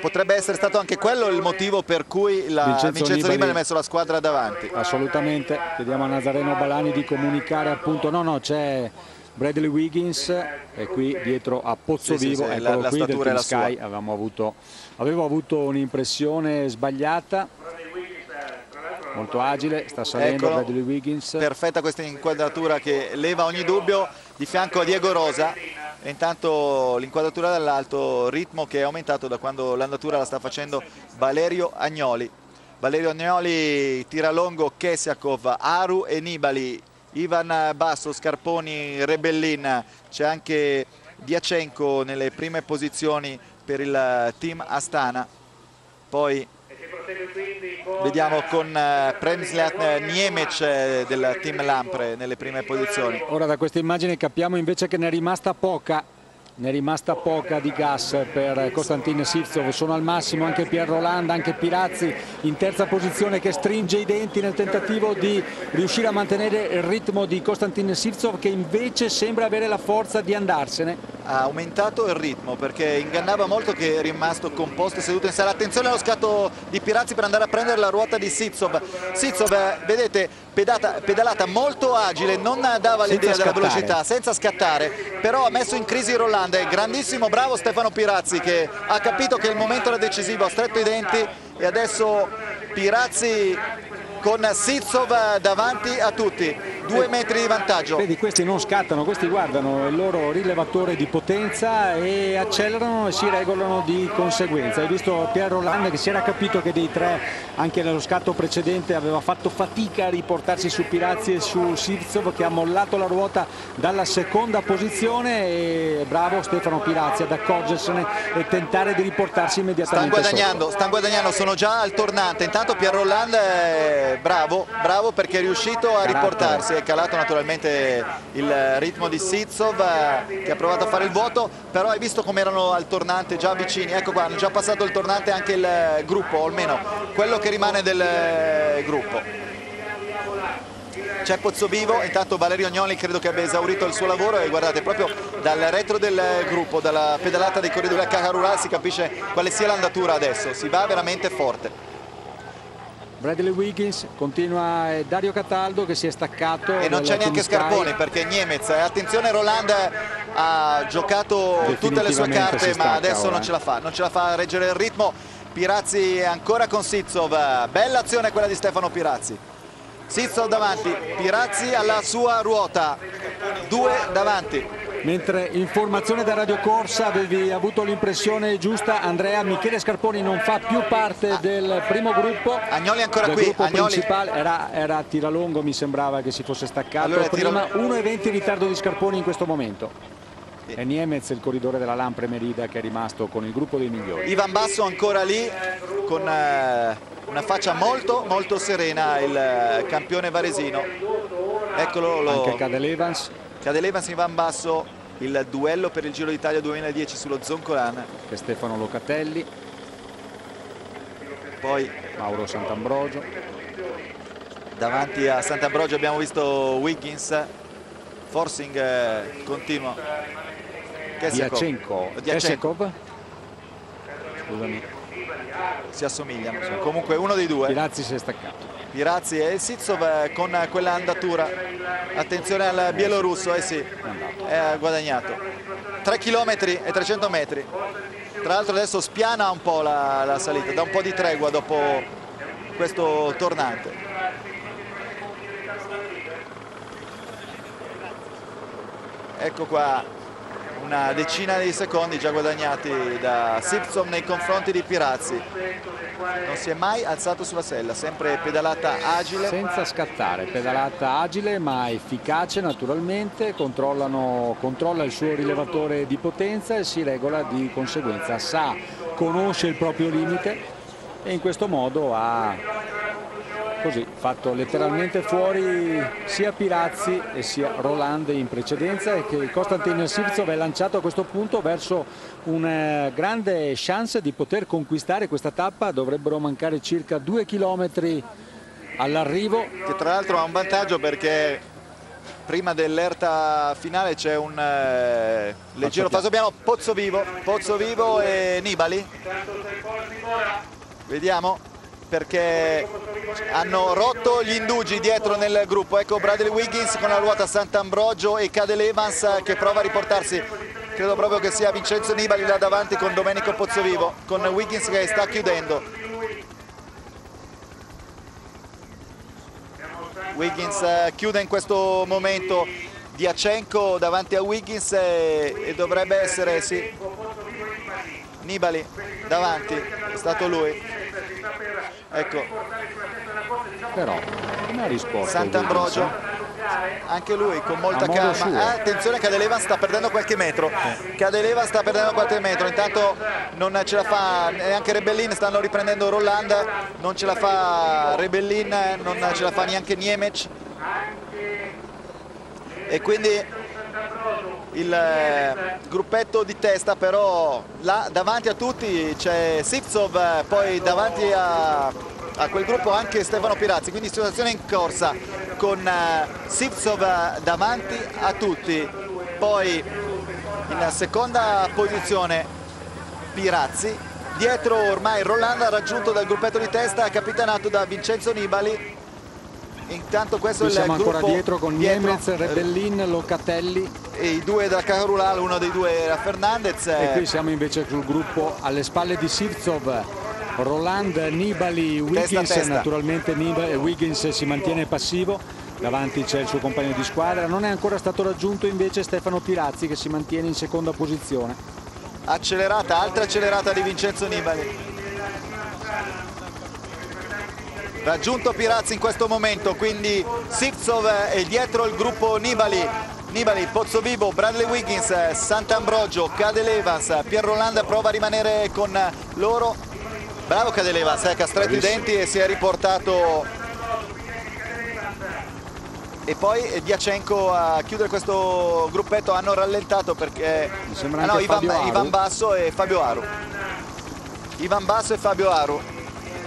potrebbe essere stato anche quello il motivo per cui la Vincenzo, Vincenzo Nibali ha messo la squadra davanti. Assolutamente, chiediamo a Nazareno Balani di comunicare appunto, no no c'è Bradley Wiggins è qui dietro a Pozzovivo, sì, sì, sì, la, la qui del Team Sky avuto, avevo avuto un'impressione sbagliata molto agile, sta salendo Eccolo, Bradley Wiggins. Perfetta questa inquadratura che leva ogni dubbio di fianco a Diego Rosa. E intanto l'inquadratura dall'alto ritmo che è aumentato da quando l'andatura la sta facendo Valerio Agnoli. Valerio Agnoli, Tiralongo, Kesiakov, Aru e Nibali Ivan Basso, Scarponi, Rebellin, c'è anche Diacenco nelle prime posizioni per il team Astana, poi vediamo con eh, Premslat Niemec eh, del team Lampre nelle prime posizioni. Ora da queste immagini capiamo invece che ne è rimasta poca ne è rimasta poca di gas per Costantin Sivzov, sono al massimo anche Pier Rolanda, anche Pirazzi in terza posizione che stringe i denti nel tentativo di riuscire a mantenere il ritmo di Costantin Sivzov che invece sembra avere la forza di andarsene. Ha aumentato il ritmo perché ingannava molto che è rimasto composto seduto in sala, attenzione allo scatto di Pirazzi per andare a prendere la ruota di Sivzov, Sivzov vedete pedata, pedalata molto agile, non dava l'idea della velocità senza scattare, però ha messo in crisi Rolanda grandissimo, bravo Stefano Pirazzi che ha capito che il momento era decisivo, ha stretto i denti e adesso Pirazzi con Sitsov davanti a tutti due metri di vantaggio. Vedi questi non scattano questi guardano il loro rilevatore di potenza e accelerano e si regolano di conseguenza. Hai visto Pier Roland che si era capito che dei tre anche nello scatto precedente aveva fatto fatica a riportarsi su Pirazzi e su Sivzov che ha mollato la ruota dalla seconda posizione e bravo Stefano Pirazzi ad accorgersene e tentare di riportarsi immediatamente stanno guadagnando, stanno guadagnando sono già al tornante. Intanto Pier Roland è bravo bravo perché è riuscito a riportarsi è calato naturalmente il ritmo di Sitsov eh, che ha provato a fare il vuoto però hai visto come erano al tornante già vicini ecco qua hanno già passato il tornante anche il gruppo o almeno quello che rimane del gruppo c'è Pozzovivo, intanto Valerio Agnoli credo che abbia esaurito il suo lavoro e guardate proprio dal retro del gruppo, dalla pedalata dei corridori a Cacarural si capisce quale sia l'andatura adesso, si va veramente forte. Bradley Wiggins continua Dario Cataldo che si è staccato e non c'è neanche Scarponi perché Niemez eh, attenzione Roland ha giocato tutte le sue carte ma adesso non ce la fa non ce la fa a reggere il ritmo. Pirazzi ancora con Sitsov. Bella azione quella di Stefano Pirazzi Sitsov davanti Pirazzi alla sua ruota. Due davanti. Mentre in formazione da Radio Corsa avevi avuto l'impressione giusta Andrea Michele Scarponi non fa più parte ah. del primo gruppo. Agnoli ancora qui Agnoli. Era, era Tiralongo mi sembrava che si fosse staccato. Allora, prima 1,20 in ritardo di Scarponi in questo momento e Niemez il corridore della Lampre Merida che è rimasto con il gruppo dei migliori. Ivan Basso ancora lì con eh, una faccia molto molto serena il eh, campione varesino. Eccolo lo... anche Cadel Evans. Cadel Evans Ivan Basso il duello per il Giro d'Italia 2010 sullo Zoncolan. Che Stefano Locatelli. Poi Mauro Sant'Ambrogio. Davanti a Sant'Ambrogio abbiamo visto Wiggins. Forcing eh, continuo Diacenko Diacenkov scusami. Si assomigliano comunque uno dei due. Pirazzi si è staccato. Pirazzi e Sitsov eh, con quella andatura. Attenzione al bielorusso eh sì. È guadagnato. 3 km e 300 metri. Tra l'altro adesso spiana un po' la, la salita. Da un po' di tregua dopo questo tornante. Ecco qua una decina di secondi già guadagnati da Simpson nei confronti di Pirazzi. Non si è mai alzato sulla sella sempre pedalata agile. Senza scattare pedalata agile ma efficace naturalmente. Controlla il suo rilevatore di potenza e si regola di conseguenza. Sa conosce il proprio limite e in questo modo ha così fatto letteralmente fuori sia Pirazzi e sia Roland in precedenza e che Konstantin Sivzov è lanciato a questo punto verso una grande chance di poter conquistare questa tappa. Dovrebbero mancare circa due chilometri all'arrivo. Che tra l'altro ha un vantaggio perché prima dell'erta finale c'è un eh, leggero faso piano Pozzo Vivo, Pozzo Vivo e Nibali. Vediamo perché hanno rotto gli indugi dietro nel gruppo. Ecco Bradley Wiggins con la ruota Sant'Ambrogio e Cadel Evans che prova a riportarsi. Credo proprio che sia Vincenzo Nibali là davanti con Domenico Pozzovivo con Wiggins che sta chiudendo. Wiggins eh, chiude in questo momento Diacenco davanti a Wiggins e, e dovrebbe essere sì, Nibali davanti è stato lui ecco. Però una risposta Sant'Ambrogio. anche lui con molta calma. eh, attenzione Cadeleva sta perdendo qualche metro. Eh. Cadeleva sta perdendo qualche metro. Intanto non ce la fa neanche Rebellin stanno riprendendo Rolland non ce la fa Rebellin non ce la fa neanche Niemec e quindi il eh, gruppetto di testa però là davanti a tutti c'è Sivtsov poi davanti a, a, quel gruppo anche Stefano Pirazzi. Quindi situazione in corsa con uh, davanti a tutti. Poi in seconda posizione Pirazzi. Dietro ormai Rolanda raggiunto dal gruppetto di testa capitanato da Vincenzo Nibali intanto questo Qui è il siamo gruppo ancora dietro con dietro, Niemez, Rebellin, Locatelli. E i due da Carulal, uno dei due era Fernandez e qui siamo invece sul gruppo alle spalle di Sivzov Roland, Nibali, Wiggins testa, testa. naturalmente Nibali, Wiggins si mantiene passivo. Davanti c'è il suo compagno di squadra. Non è ancora stato raggiunto invece Stefano Pirazzi che si mantiene in seconda posizione. Accelerata, altra accelerata di Vincenzo Nibali raggiunto Pirazzi in questo momento quindi Sivtsov è dietro il gruppo Nibali. Nibali, Pozzovivo, Bradley Wiggins, Sant'Ambrogio, Cadel Evans, Pierrolanda prova a rimanere con loro. Bravo Cadel Evans eh, che ha stretto i denti e si è riportato. E poi Diacenco a chiudere questo gruppetto hanno rallentato perché ah, no, Ivan, Ivan Basso e Fabio Aru. Ivan Basso e Fabio Aru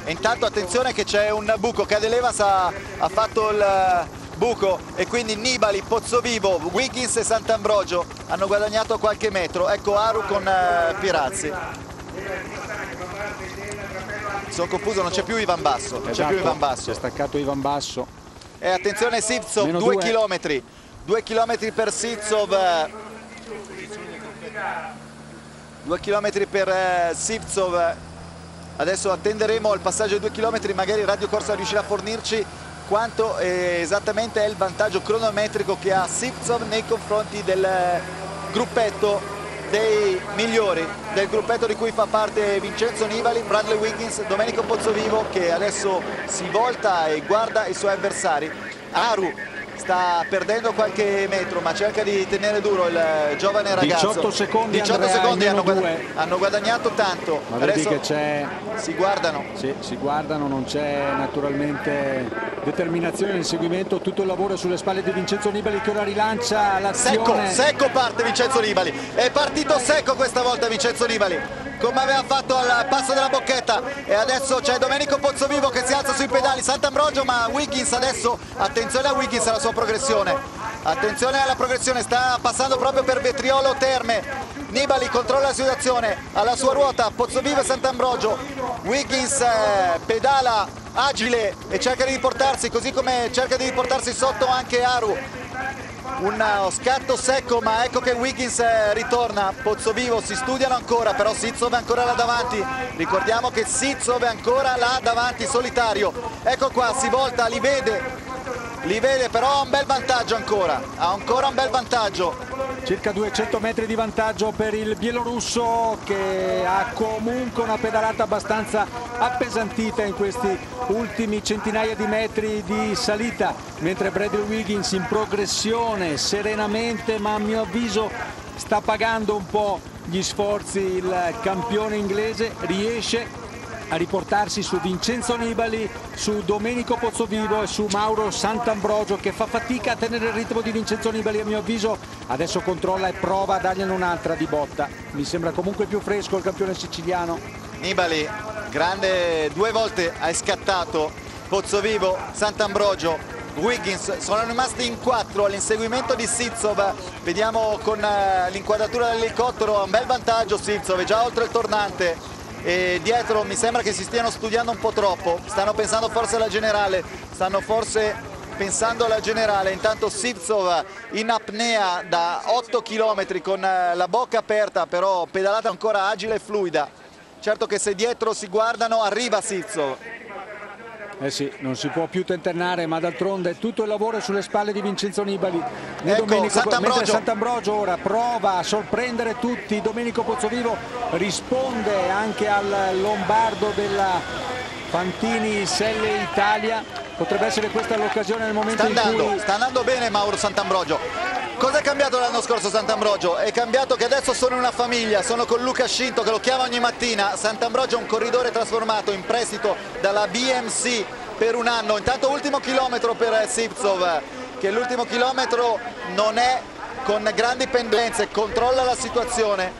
e intanto attenzione che c'è un buco. Cadelevas ha, ha fatto il buco. E quindi Nibali, Pozzovivo, Wiggins e Sant'Ambrogio hanno guadagnato qualche metro. Ecco Aru con uh, Pirazzi. Sono confuso non c'è più Ivan Basso. Non esatto, più Ivan Basso. Si è staccato Ivan Basso. E attenzione Sivtsov, due, due. chilometri. Due chilometri per Sivtsov due chilometri per uh, Sivtsov adesso attenderemo il passaggio di due chilometri magari Radio Corsa riuscirà a fornirci quanto eh, esattamente è il vantaggio cronometrico che ha Sipsov nei confronti del gruppetto dei migliori del gruppetto di cui fa parte Vincenzo Nivali, Bradley Wiggins, Domenico Pozzovivo che adesso si volta e guarda i suoi avversari. Aru sta perdendo qualche metro ma cerca di tenere duro il giovane ragazzo. 18 secondi, 18 Andrea, secondi hanno, guadagnato, hanno, guadagnato tanto. Ma vedi Adesso che c'è si guardano. Sì, si guardano non c'è naturalmente determinazione nel seguimento. Tutto il lavoro sulle spalle di Vincenzo Nibali che ora rilancia l'azione. Secco, secco parte Vincenzo Nibali. È partito secco questa volta Vincenzo Nibali come aveva fatto al passo della bocchetta. E adesso c'è Domenico Pozzovivo che si alza sui pedali. Sant'Ambrogio ma Wiggins adesso attenzione a Wiggins alla sua progressione. Attenzione alla progressione sta passando proprio per Vetriolo Terme. Nibali controlla la situazione alla sua ruota Pozzovivo e Sant'Ambrogio. Wiggins eh, pedala agile e cerca di riportarsi così come cerca di riportarsi sotto anche Aru uno scatto secco ma ecco che Wiggins eh, ritorna. Pozzovivo si studiano ancora però Sizov è ancora là davanti. Ricordiamo che Sizov è ancora là davanti solitario. Ecco qua si volta li vede. Li vede però ha un bel vantaggio ancora. Ha ancora un bel vantaggio circa 200 metri di vantaggio per il bielorusso che ha comunque una pedalata abbastanza appesantita in questi ultimi centinaia di metri di salita mentre Bradley Wiggins in progressione serenamente ma a mio avviso sta pagando un po' gli sforzi il campione inglese riesce a riportarsi su Vincenzo Nibali, su Domenico Pozzovivo e su Mauro Sant'Ambrogio che fa fatica a tenere il ritmo di Vincenzo Nibali a mio avviso. Adesso controlla e prova a dargliene un'altra di botta. Mi sembra comunque più fresco il campione siciliano. Nibali grande due volte hai scattato Pozzovivo, Sant'Ambrogio Wiggins. Sono rimasti in quattro all'inseguimento di Sizov vediamo con eh, l'inquadratura dell'elicottero. Un bel vantaggio Sizov è già oltre il tornante e dietro mi sembra che si stiano studiando un po' troppo. Stanno pensando forse alla generale. Stanno forse pensando alla generale. Intanto Sivtsov in apnea da 8 km con eh, la bocca aperta però pedalata ancora agile e fluida. Certo che se dietro si guardano arriva Sivtsov eh sì, non si può più tentennare, ma d'altronde tutto il lavoro è sulle spalle di Vincenzo Nibali. Ecco, Domenico, Sant'Ambrogio. Sant'Ambrogio ora prova a sorprendere tutti. Domenico Pozzovivo risponde anche al lombardo della Fantini Selle Italia. Potrebbe essere questa l'occasione nel momento sta andando, in cui... Sta andando bene Mauro Sant'Ambrogio. Cosa è cambiato l'anno scorso Sant'Ambrogio? È cambiato che adesso sono una famiglia, sono con Luca Scinto che lo chiama ogni mattina. Sant'Ambrogio è un corridore trasformato in prestito dalla BMC per un anno. Intanto ultimo chilometro per Sipzov, che l'ultimo chilometro non è con grandi pendenze, controlla la situazione.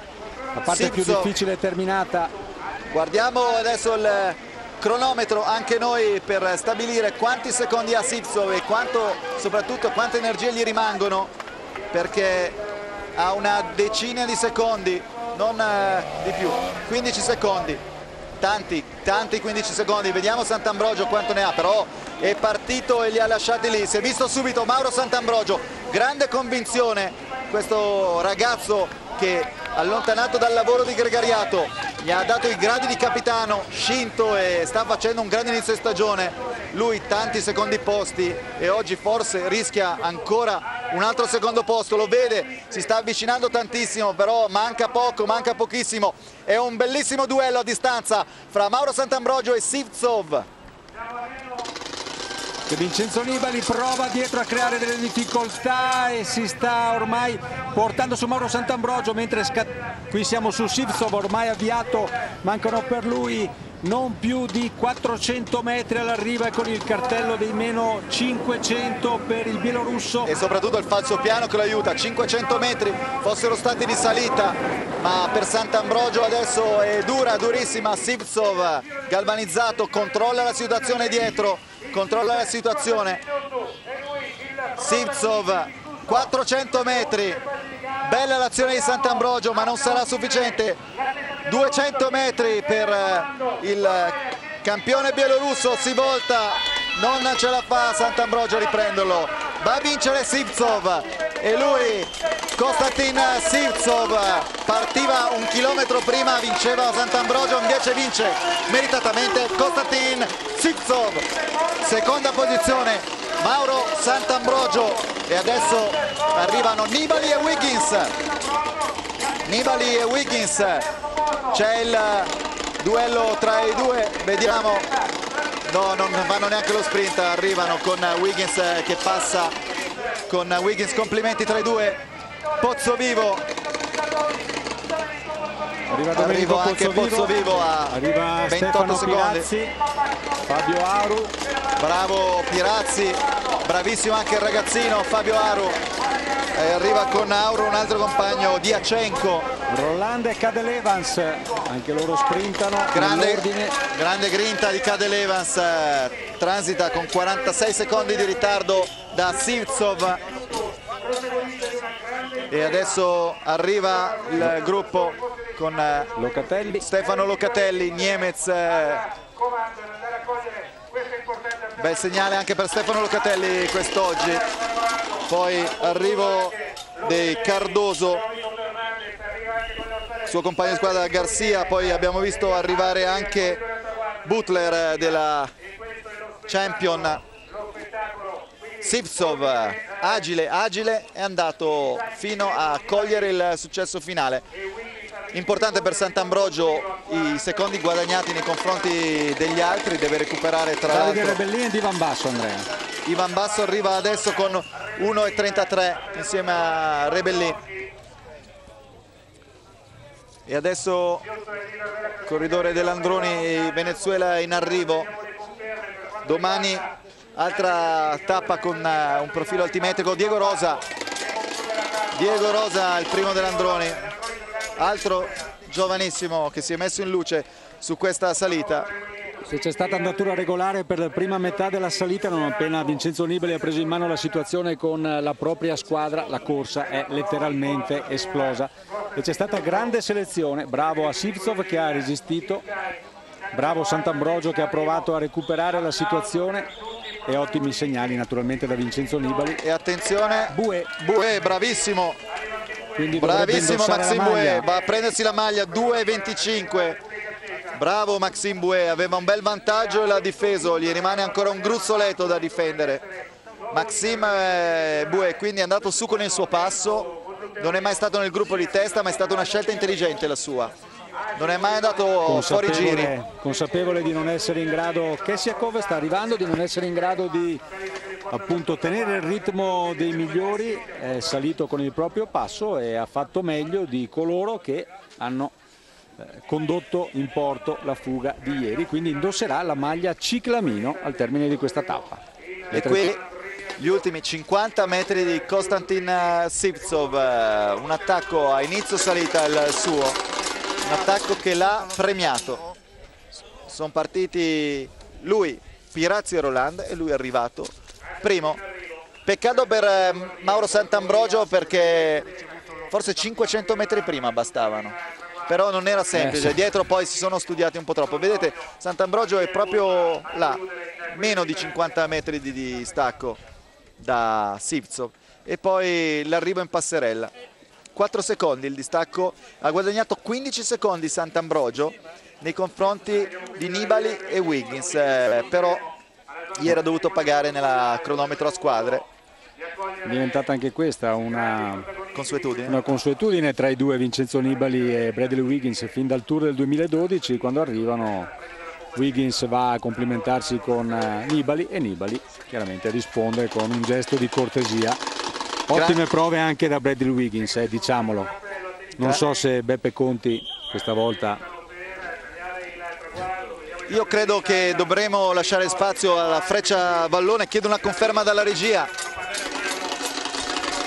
La parte Sipzov. più difficile è terminata. Guardiamo adesso il cronometro anche noi per stabilire quanti secondi ha Sipzov e quanto, soprattutto quante energie gli rimangono perché ha una decina di secondi, non eh, di più, 15 secondi, tanti, tanti 15 secondi, vediamo Sant'Ambrogio quanto ne ha, però è partito e li ha lasciati lì, si è visto subito Mauro Sant'Ambrogio, grande convinzione questo ragazzo che allontanato dal lavoro di gregariato gli ha dato i gradi di capitano Scinto e sta facendo un grande inizio di stagione lui tanti secondi posti e oggi forse rischia ancora un altro secondo posto, lo vede, si sta avvicinando tantissimo, però manca poco, manca pochissimo. È un bellissimo duello a distanza fra Mauro Sant'Ambrogio e Sivtsov. Vincenzo Nibali prova dietro a creare delle difficoltà e si sta ormai portando su Mauro Sant'Ambrogio mentre qui siamo su Sivtsov ormai avviato mancano per lui non più di 400 metri all'arrivo e con il cartello dei meno 500 per il bielorusso. E soprattutto il falso piano che lo aiuta 500 metri fossero stati di salita ma per Sant'Ambrogio adesso è dura, durissima. Sivtsov galvanizzato, controlla la situazione dietro controlla la situazione. Sivtsov 400 metri. Bella l'azione di Sant'Ambrogio ma non sarà sufficiente. 200 metri per eh, il campione bielorusso. Si volta non ce la fa Sant'Ambrogio a riprenderlo. Va a vincere Sivtsov e lui Konstantin Sivtsov partiva un chilometro prima vinceva Sant'Ambrogio invece vince meritatamente Konstantin Sivtsov. Seconda posizione Mauro Sant'Ambrogio. E adesso arrivano Nibali e Wiggins. Nibali e Wiggins. C'è il duello tra i due. Vediamo. No non fanno neanche lo sprint. Arrivano con Wiggins che passa con Wiggins complimenti tra i due. Pozzo Vivo. Arriva Arrivo anche Pozzo Vivo. a arriva 28 Stefano secondi. Pirazzi, Fabio Aru. Bravo Pirazzi bravissimo anche il ragazzino Fabio Aru. E arriva con Auro un altro compagno Diacenco. Roland e Cadel Evans anche loro sprintano grande, grande grinta di Cadel Evans eh, transita con 46 secondi di ritardo da Sivtsov e adesso arriva il gruppo con eh, Locatelli. Stefano Locatelli Niemez eh, bel segnale anche per Stefano Locatelli quest'oggi. Poi arrivo dei Cardoso. Suo compagno di squadra Garcia. Poi abbiamo visto arrivare anche Butler della Champion Sipsov agile agile è andato fino a cogliere il successo finale. Importante per Sant'Ambrogio i secondi guadagnati nei confronti degli altri deve recuperare tra l'altro Rebellini ed Ivan Basso Andrea. Ivan Basso arriva adesso con 1.33 insieme a Rebellini. E adesso corridore dell'Androni Venezuela in arrivo. Domani altra tappa con eh, un profilo altimetrico. Diego Rosa. Diego Rosa il primo dell'Androni. Altro giovanissimo che si è messo in luce su questa salita. Se c'è stata andatura regolare per la prima metà della salita non appena Vincenzo Nibali ha preso in mano la situazione con la propria squadra la corsa è letteralmente esplosa. E c'è stata grande selezione. Bravo a Sivzov che ha resistito. Bravo Sant'Ambrogio che ha provato a recuperare la situazione e ottimi segnali naturalmente da Vincenzo Nibali. E attenzione Bue, Bue bravissimo. Quindi Bravissimo Maxim Bue, va a prendersi la maglia 2,25. Bravo Maxim Bue, aveva un bel vantaggio e l'ha difeso, gli rimane ancora un gruzzoletto da difendere. Maxim eh, Bue quindi è andato su con il suo passo, non è mai stato nel gruppo di testa ma è stata una scelta intelligente la sua. Non è mai andato fuori giri. Consapevole di non essere in grado, Kessiakov sta arrivando, di non essere in grado di appunto tenere il ritmo dei migliori, è salito con il proprio passo e ha fatto meglio di coloro che hanno eh, condotto in porto la fuga di ieri, quindi indosserà la maglia ciclamino al termine di questa tappa. E qui gli ultimi 50 metri di Konstantin Sipsov, eh, un attacco a inizio salita il suo, un attacco che l'ha premiato. Sono partiti lui, Pirazzi e Roland e lui è arrivato primo. Peccato per eh, Mauro Sant'Ambrogio perché forse 500 metri prima bastavano. Però non era semplice, eh, dietro poi si sono studiati un po' troppo. Vedete, Sant'Ambrogio è proprio là, meno di 50 metri di, di stacco da Sipzo. E poi l'arrivo in passerella. 4 secondi il distacco, ha guadagnato 15 secondi Sant'Ambrogio nei confronti di Nibali e Wiggins, eh, però ieri ha dovuto pagare nella cronometro a squadre. È diventata anche questa una consuetudine. una consuetudine tra i due Vincenzo Nibali e Bradley Wiggins fin dal tour del 2012 quando arrivano Wiggins va a complimentarsi con eh, Nibali e Nibali chiaramente risponde con un gesto di cortesia. Ottime prove anche da Bradley Wiggins, eh, diciamolo. Non so se Beppe Conti questa volta io credo che dovremo lasciare spazio alla freccia Vallone, chiedo una conferma dalla regia.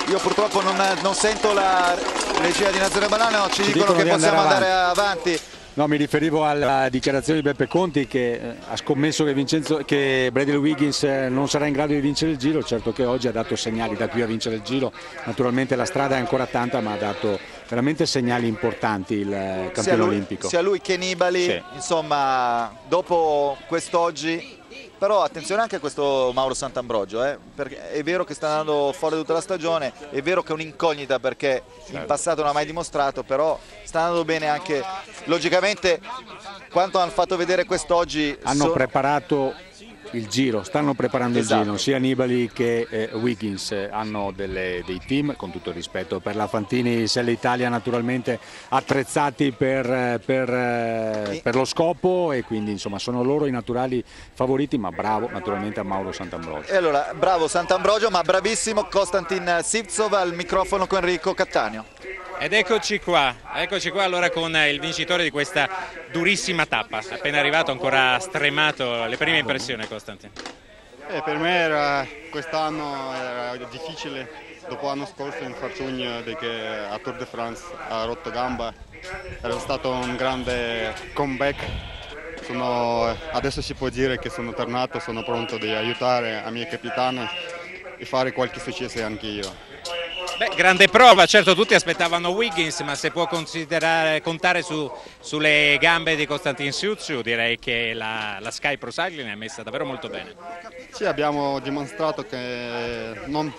Io purtroppo non, non sento la regia di Nazare Banano, ci, ci dicono, dicono che possiamo andare avanti. avanti. No, mi riferivo alla dichiarazione di Beppe Conti che eh, ha scommesso che, Vincenzo, che Bradley Wiggins eh, non sarà in grado di vincere il giro, certo che oggi ha dato segnali da qui a vincere il giro, naturalmente la strada è ancora tanta ma ha dato veramente segnali importanti il eh, campione sia lui, olimpico. Sia lui che Nibali, sì. insomma dopo quest'oggi però attenzione anche a questo Mauro Sant'Ambrogio eh? perché è vero che sta andando fuori tutta la stagione è vero che è un'incognita perché certo. in passato non ha mai dimostrato però sta andando bene anche logicamente quanto hanno fatto vedere quest'oggi hanno so... preparato il giro, stanno preparando esatto. il giro, sia Nibali che eh, Wiggins hanno delle, dei team, con tutto il rispetto per la Fantini Selle Italia naturalmente attrezzati per, per, eh, per, lo scopo e quindi insomma sono loro i naturali favoriti, ma bravo naturalmente a Mauro Sant'Ambrogio. E allora bravo Sant'Ambrogio, ma bravissimo Konstantin Sivtsov al microfono con Enrico Cattaneo. Ed eccoci qua, eccoci qua allora con il vincitore di questa durissima tappa, appena arrivato ancora stremato, le prime impressioni Costantino? Eh, per me quest'anno era difficile, dopo l'anno scorso in Farciugno a Tour de France ha rotto gamba, era stato un grande comeback, sono, adesso si può dire che sono tornato, sono pronto di aiutare i miei capitani e fare qualche successo anche io. Beh, grande prova, certo tutti aspettavano Wiggins, ma se può contare su, sulle gambe di Costantin Siuziu, direi che la, la, Sky Pro Cycling è messa davvero molto bene. Sì, abbiamo dimostrato che non,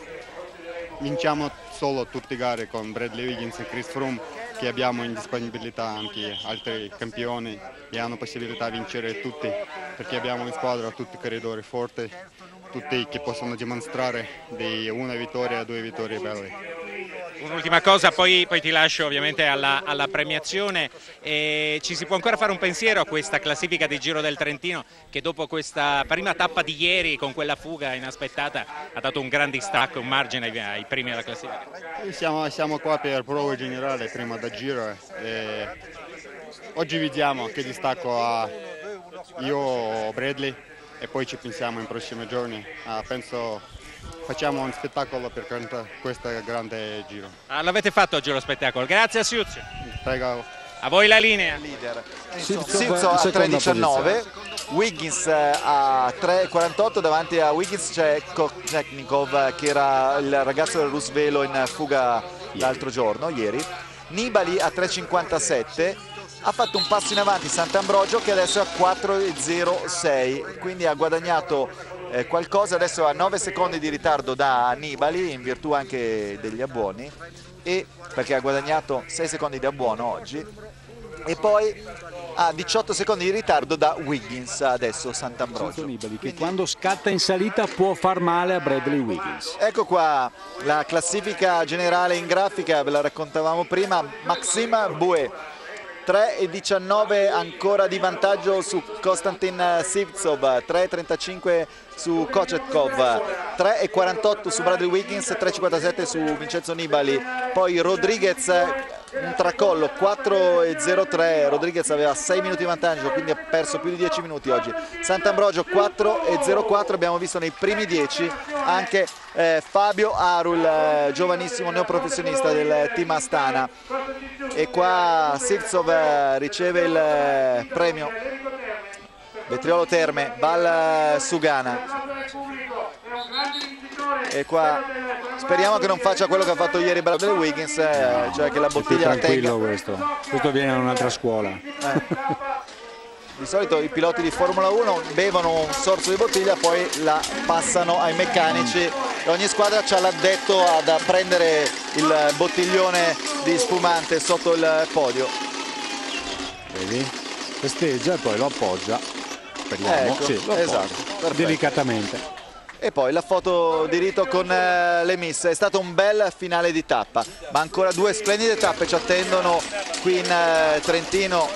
vinciamo solo tutte le gare con Bradley Wiggins e Chris Froome che abbiamo in disponibilità anche altri campioni e hanno possibilità di vincere tutti perché abbiamo in squadra tutti i corridori forti, tutti che possono dimostrare di una vittoria, due vittorie belle. Un'ultima cosa, poi, poi, ti lascio ovviamente alla, alla premiazione. E ci si può ancora fare un pensiero a questa classifica di Giro del Trentino che dopo questa prima tappa di ieri con quella fuga inaspettata ha dato un gran distacco, un margine ai, ai primi della classifica? Siamo, siamo, qua per prova generale prima da Giro oggi vediamo che distacco ha io Bradley e poi ci pensiamo in prossimi giorni. Ah, penso facciamo un spettacolo per questo grande giro. Ah, L'avete fatto oggi lo spettacolo, grazie a Siuzio. Prego. A voi la linea. Leader. A 3.19, Wiggins eh, a 3.48, davanti a Wiggins c'è Kokcheknikov che era il ragazzo del Rusvelo in fuga l'altro giorno, ieri. Nibali a 3.57, ha fatto un passo in avanti Sant'Ambrogio che adesso è a 4.06, quindi ha guadagnato eh, qualcosa, adesso ha 9 secondi di ritardo da Nibali in virtù anche degli abbuoni. E perché ha guadagnato 6 secondi di abbuono oggi. E poi ha 18 secondi di ritardo da Wiggins adesso Sant'Ambrogio. Nibali che quando scatta in salita può far male a Bradley Wiggins. Ecco qua la classifica generale in grafica ve la raccontavamo prima. Maxima Bue 3 e 19 ancora di vantaggio su Konstantin Sivtsov 3.35 su Kochetkov. 3 e 48 su Bradley Wiggins 3.57 su Vincenzo Nibali. Poi Rodriguez un tracollo 4 e 03 Rodriguez aveva 6 minuti di vantaggio quindi ha perso più di 10 minuti oggi. Sant'Ambrogio 4 e 04 abbiamo visto nei primi 10 anche eh, Fabio Arul eh, giovanissimo neoprofessionista del team Astana. E qua Sivtsov eh, riceve il eh, premio Vetriolo Terme Val Sugana. E qua speriamo che non faccia quello che ha fatto ieri Bradley Wiggins eh, cioè che la bottiglia la tenga. questo. Questo viene da un'altra scuola. Eh. di solito i piloti di Formula 1 bevono un sorso di bottiglia poi la passano ai meccanici. E ogni squadra ha l'addetto ad prendere il bottiglione di spumante sotto il podio. Vedi? Festeggia e poi lo appoggia speriamo. Ecco, sì, esatto, delicatamente. E poi la foto di rito con eh, le miss. È stato un bel finale di tappa ma ancora due splendide tappe ci attendono qui in eh, Trentino.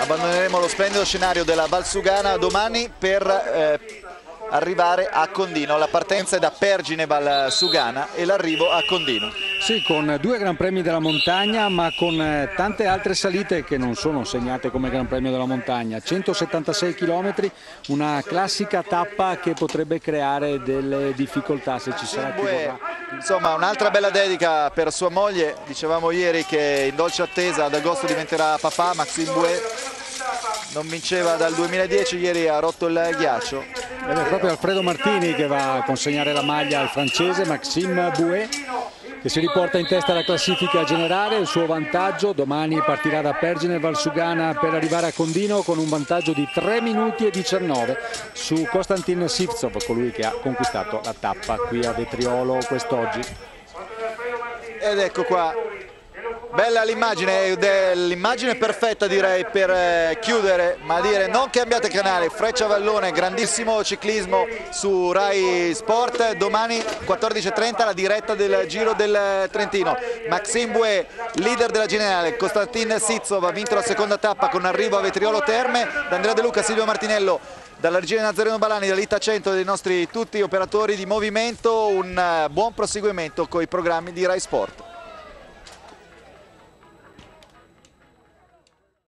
Abbandoneremo lo splendido scenario della Valsugana domani per eh, arrivare a Condino. La partenza è da Pergine Valsugana e l'arrivo a Condino sì, con due Gran Premi della montagna, ma con eh, tante altre salite che non sono segnate come Gran Premio della montagna. 176 km, una classica tappa che potrebbe creare delle difficoltà se ci sarà chi vorrà. Insomma, un'altra bella dedica per sua moglie. Dicevamo ieri che in dolce attesa ad agosto diventerà papà, Maxime Bouet. Non vinceva dal 2010, ieri ha rotto il ghiaccio. Ed è proprio Alfredo Martini che va a consegnare la maglia al francese Maxime Bouet che si riporta in testa alla classifica generale, il suo vantaggio domani partirà da Pergine Valsugana per arrivare a Condino con un vantaggio di 3 minuti e 19 su Konstantin Sivtsov, colui che ha conquistato la tappa qui a Vetriolo quest'oggi. Ed ecco qua Bella l'immagine, l'immagine perfetta direi per eh, chiudere, ma dire non cambiate canale, Freccia Vallone, grandissimo ciclismo su Rai Sport, domani 14.30 la diretta del Giro del Trentino. Maxime Bue, leader della generale, Costantin Sizov ha vinto la seconda tappa con arrivo a Vetriolo Terme, da Andrea De Luca, Silvio Martinello, dall'Argine Nazareno Balani, dall'Ita 100 dei nostri tutti operatori di movimento, un eh, buon proseguimento con i programmi di Rai Sport.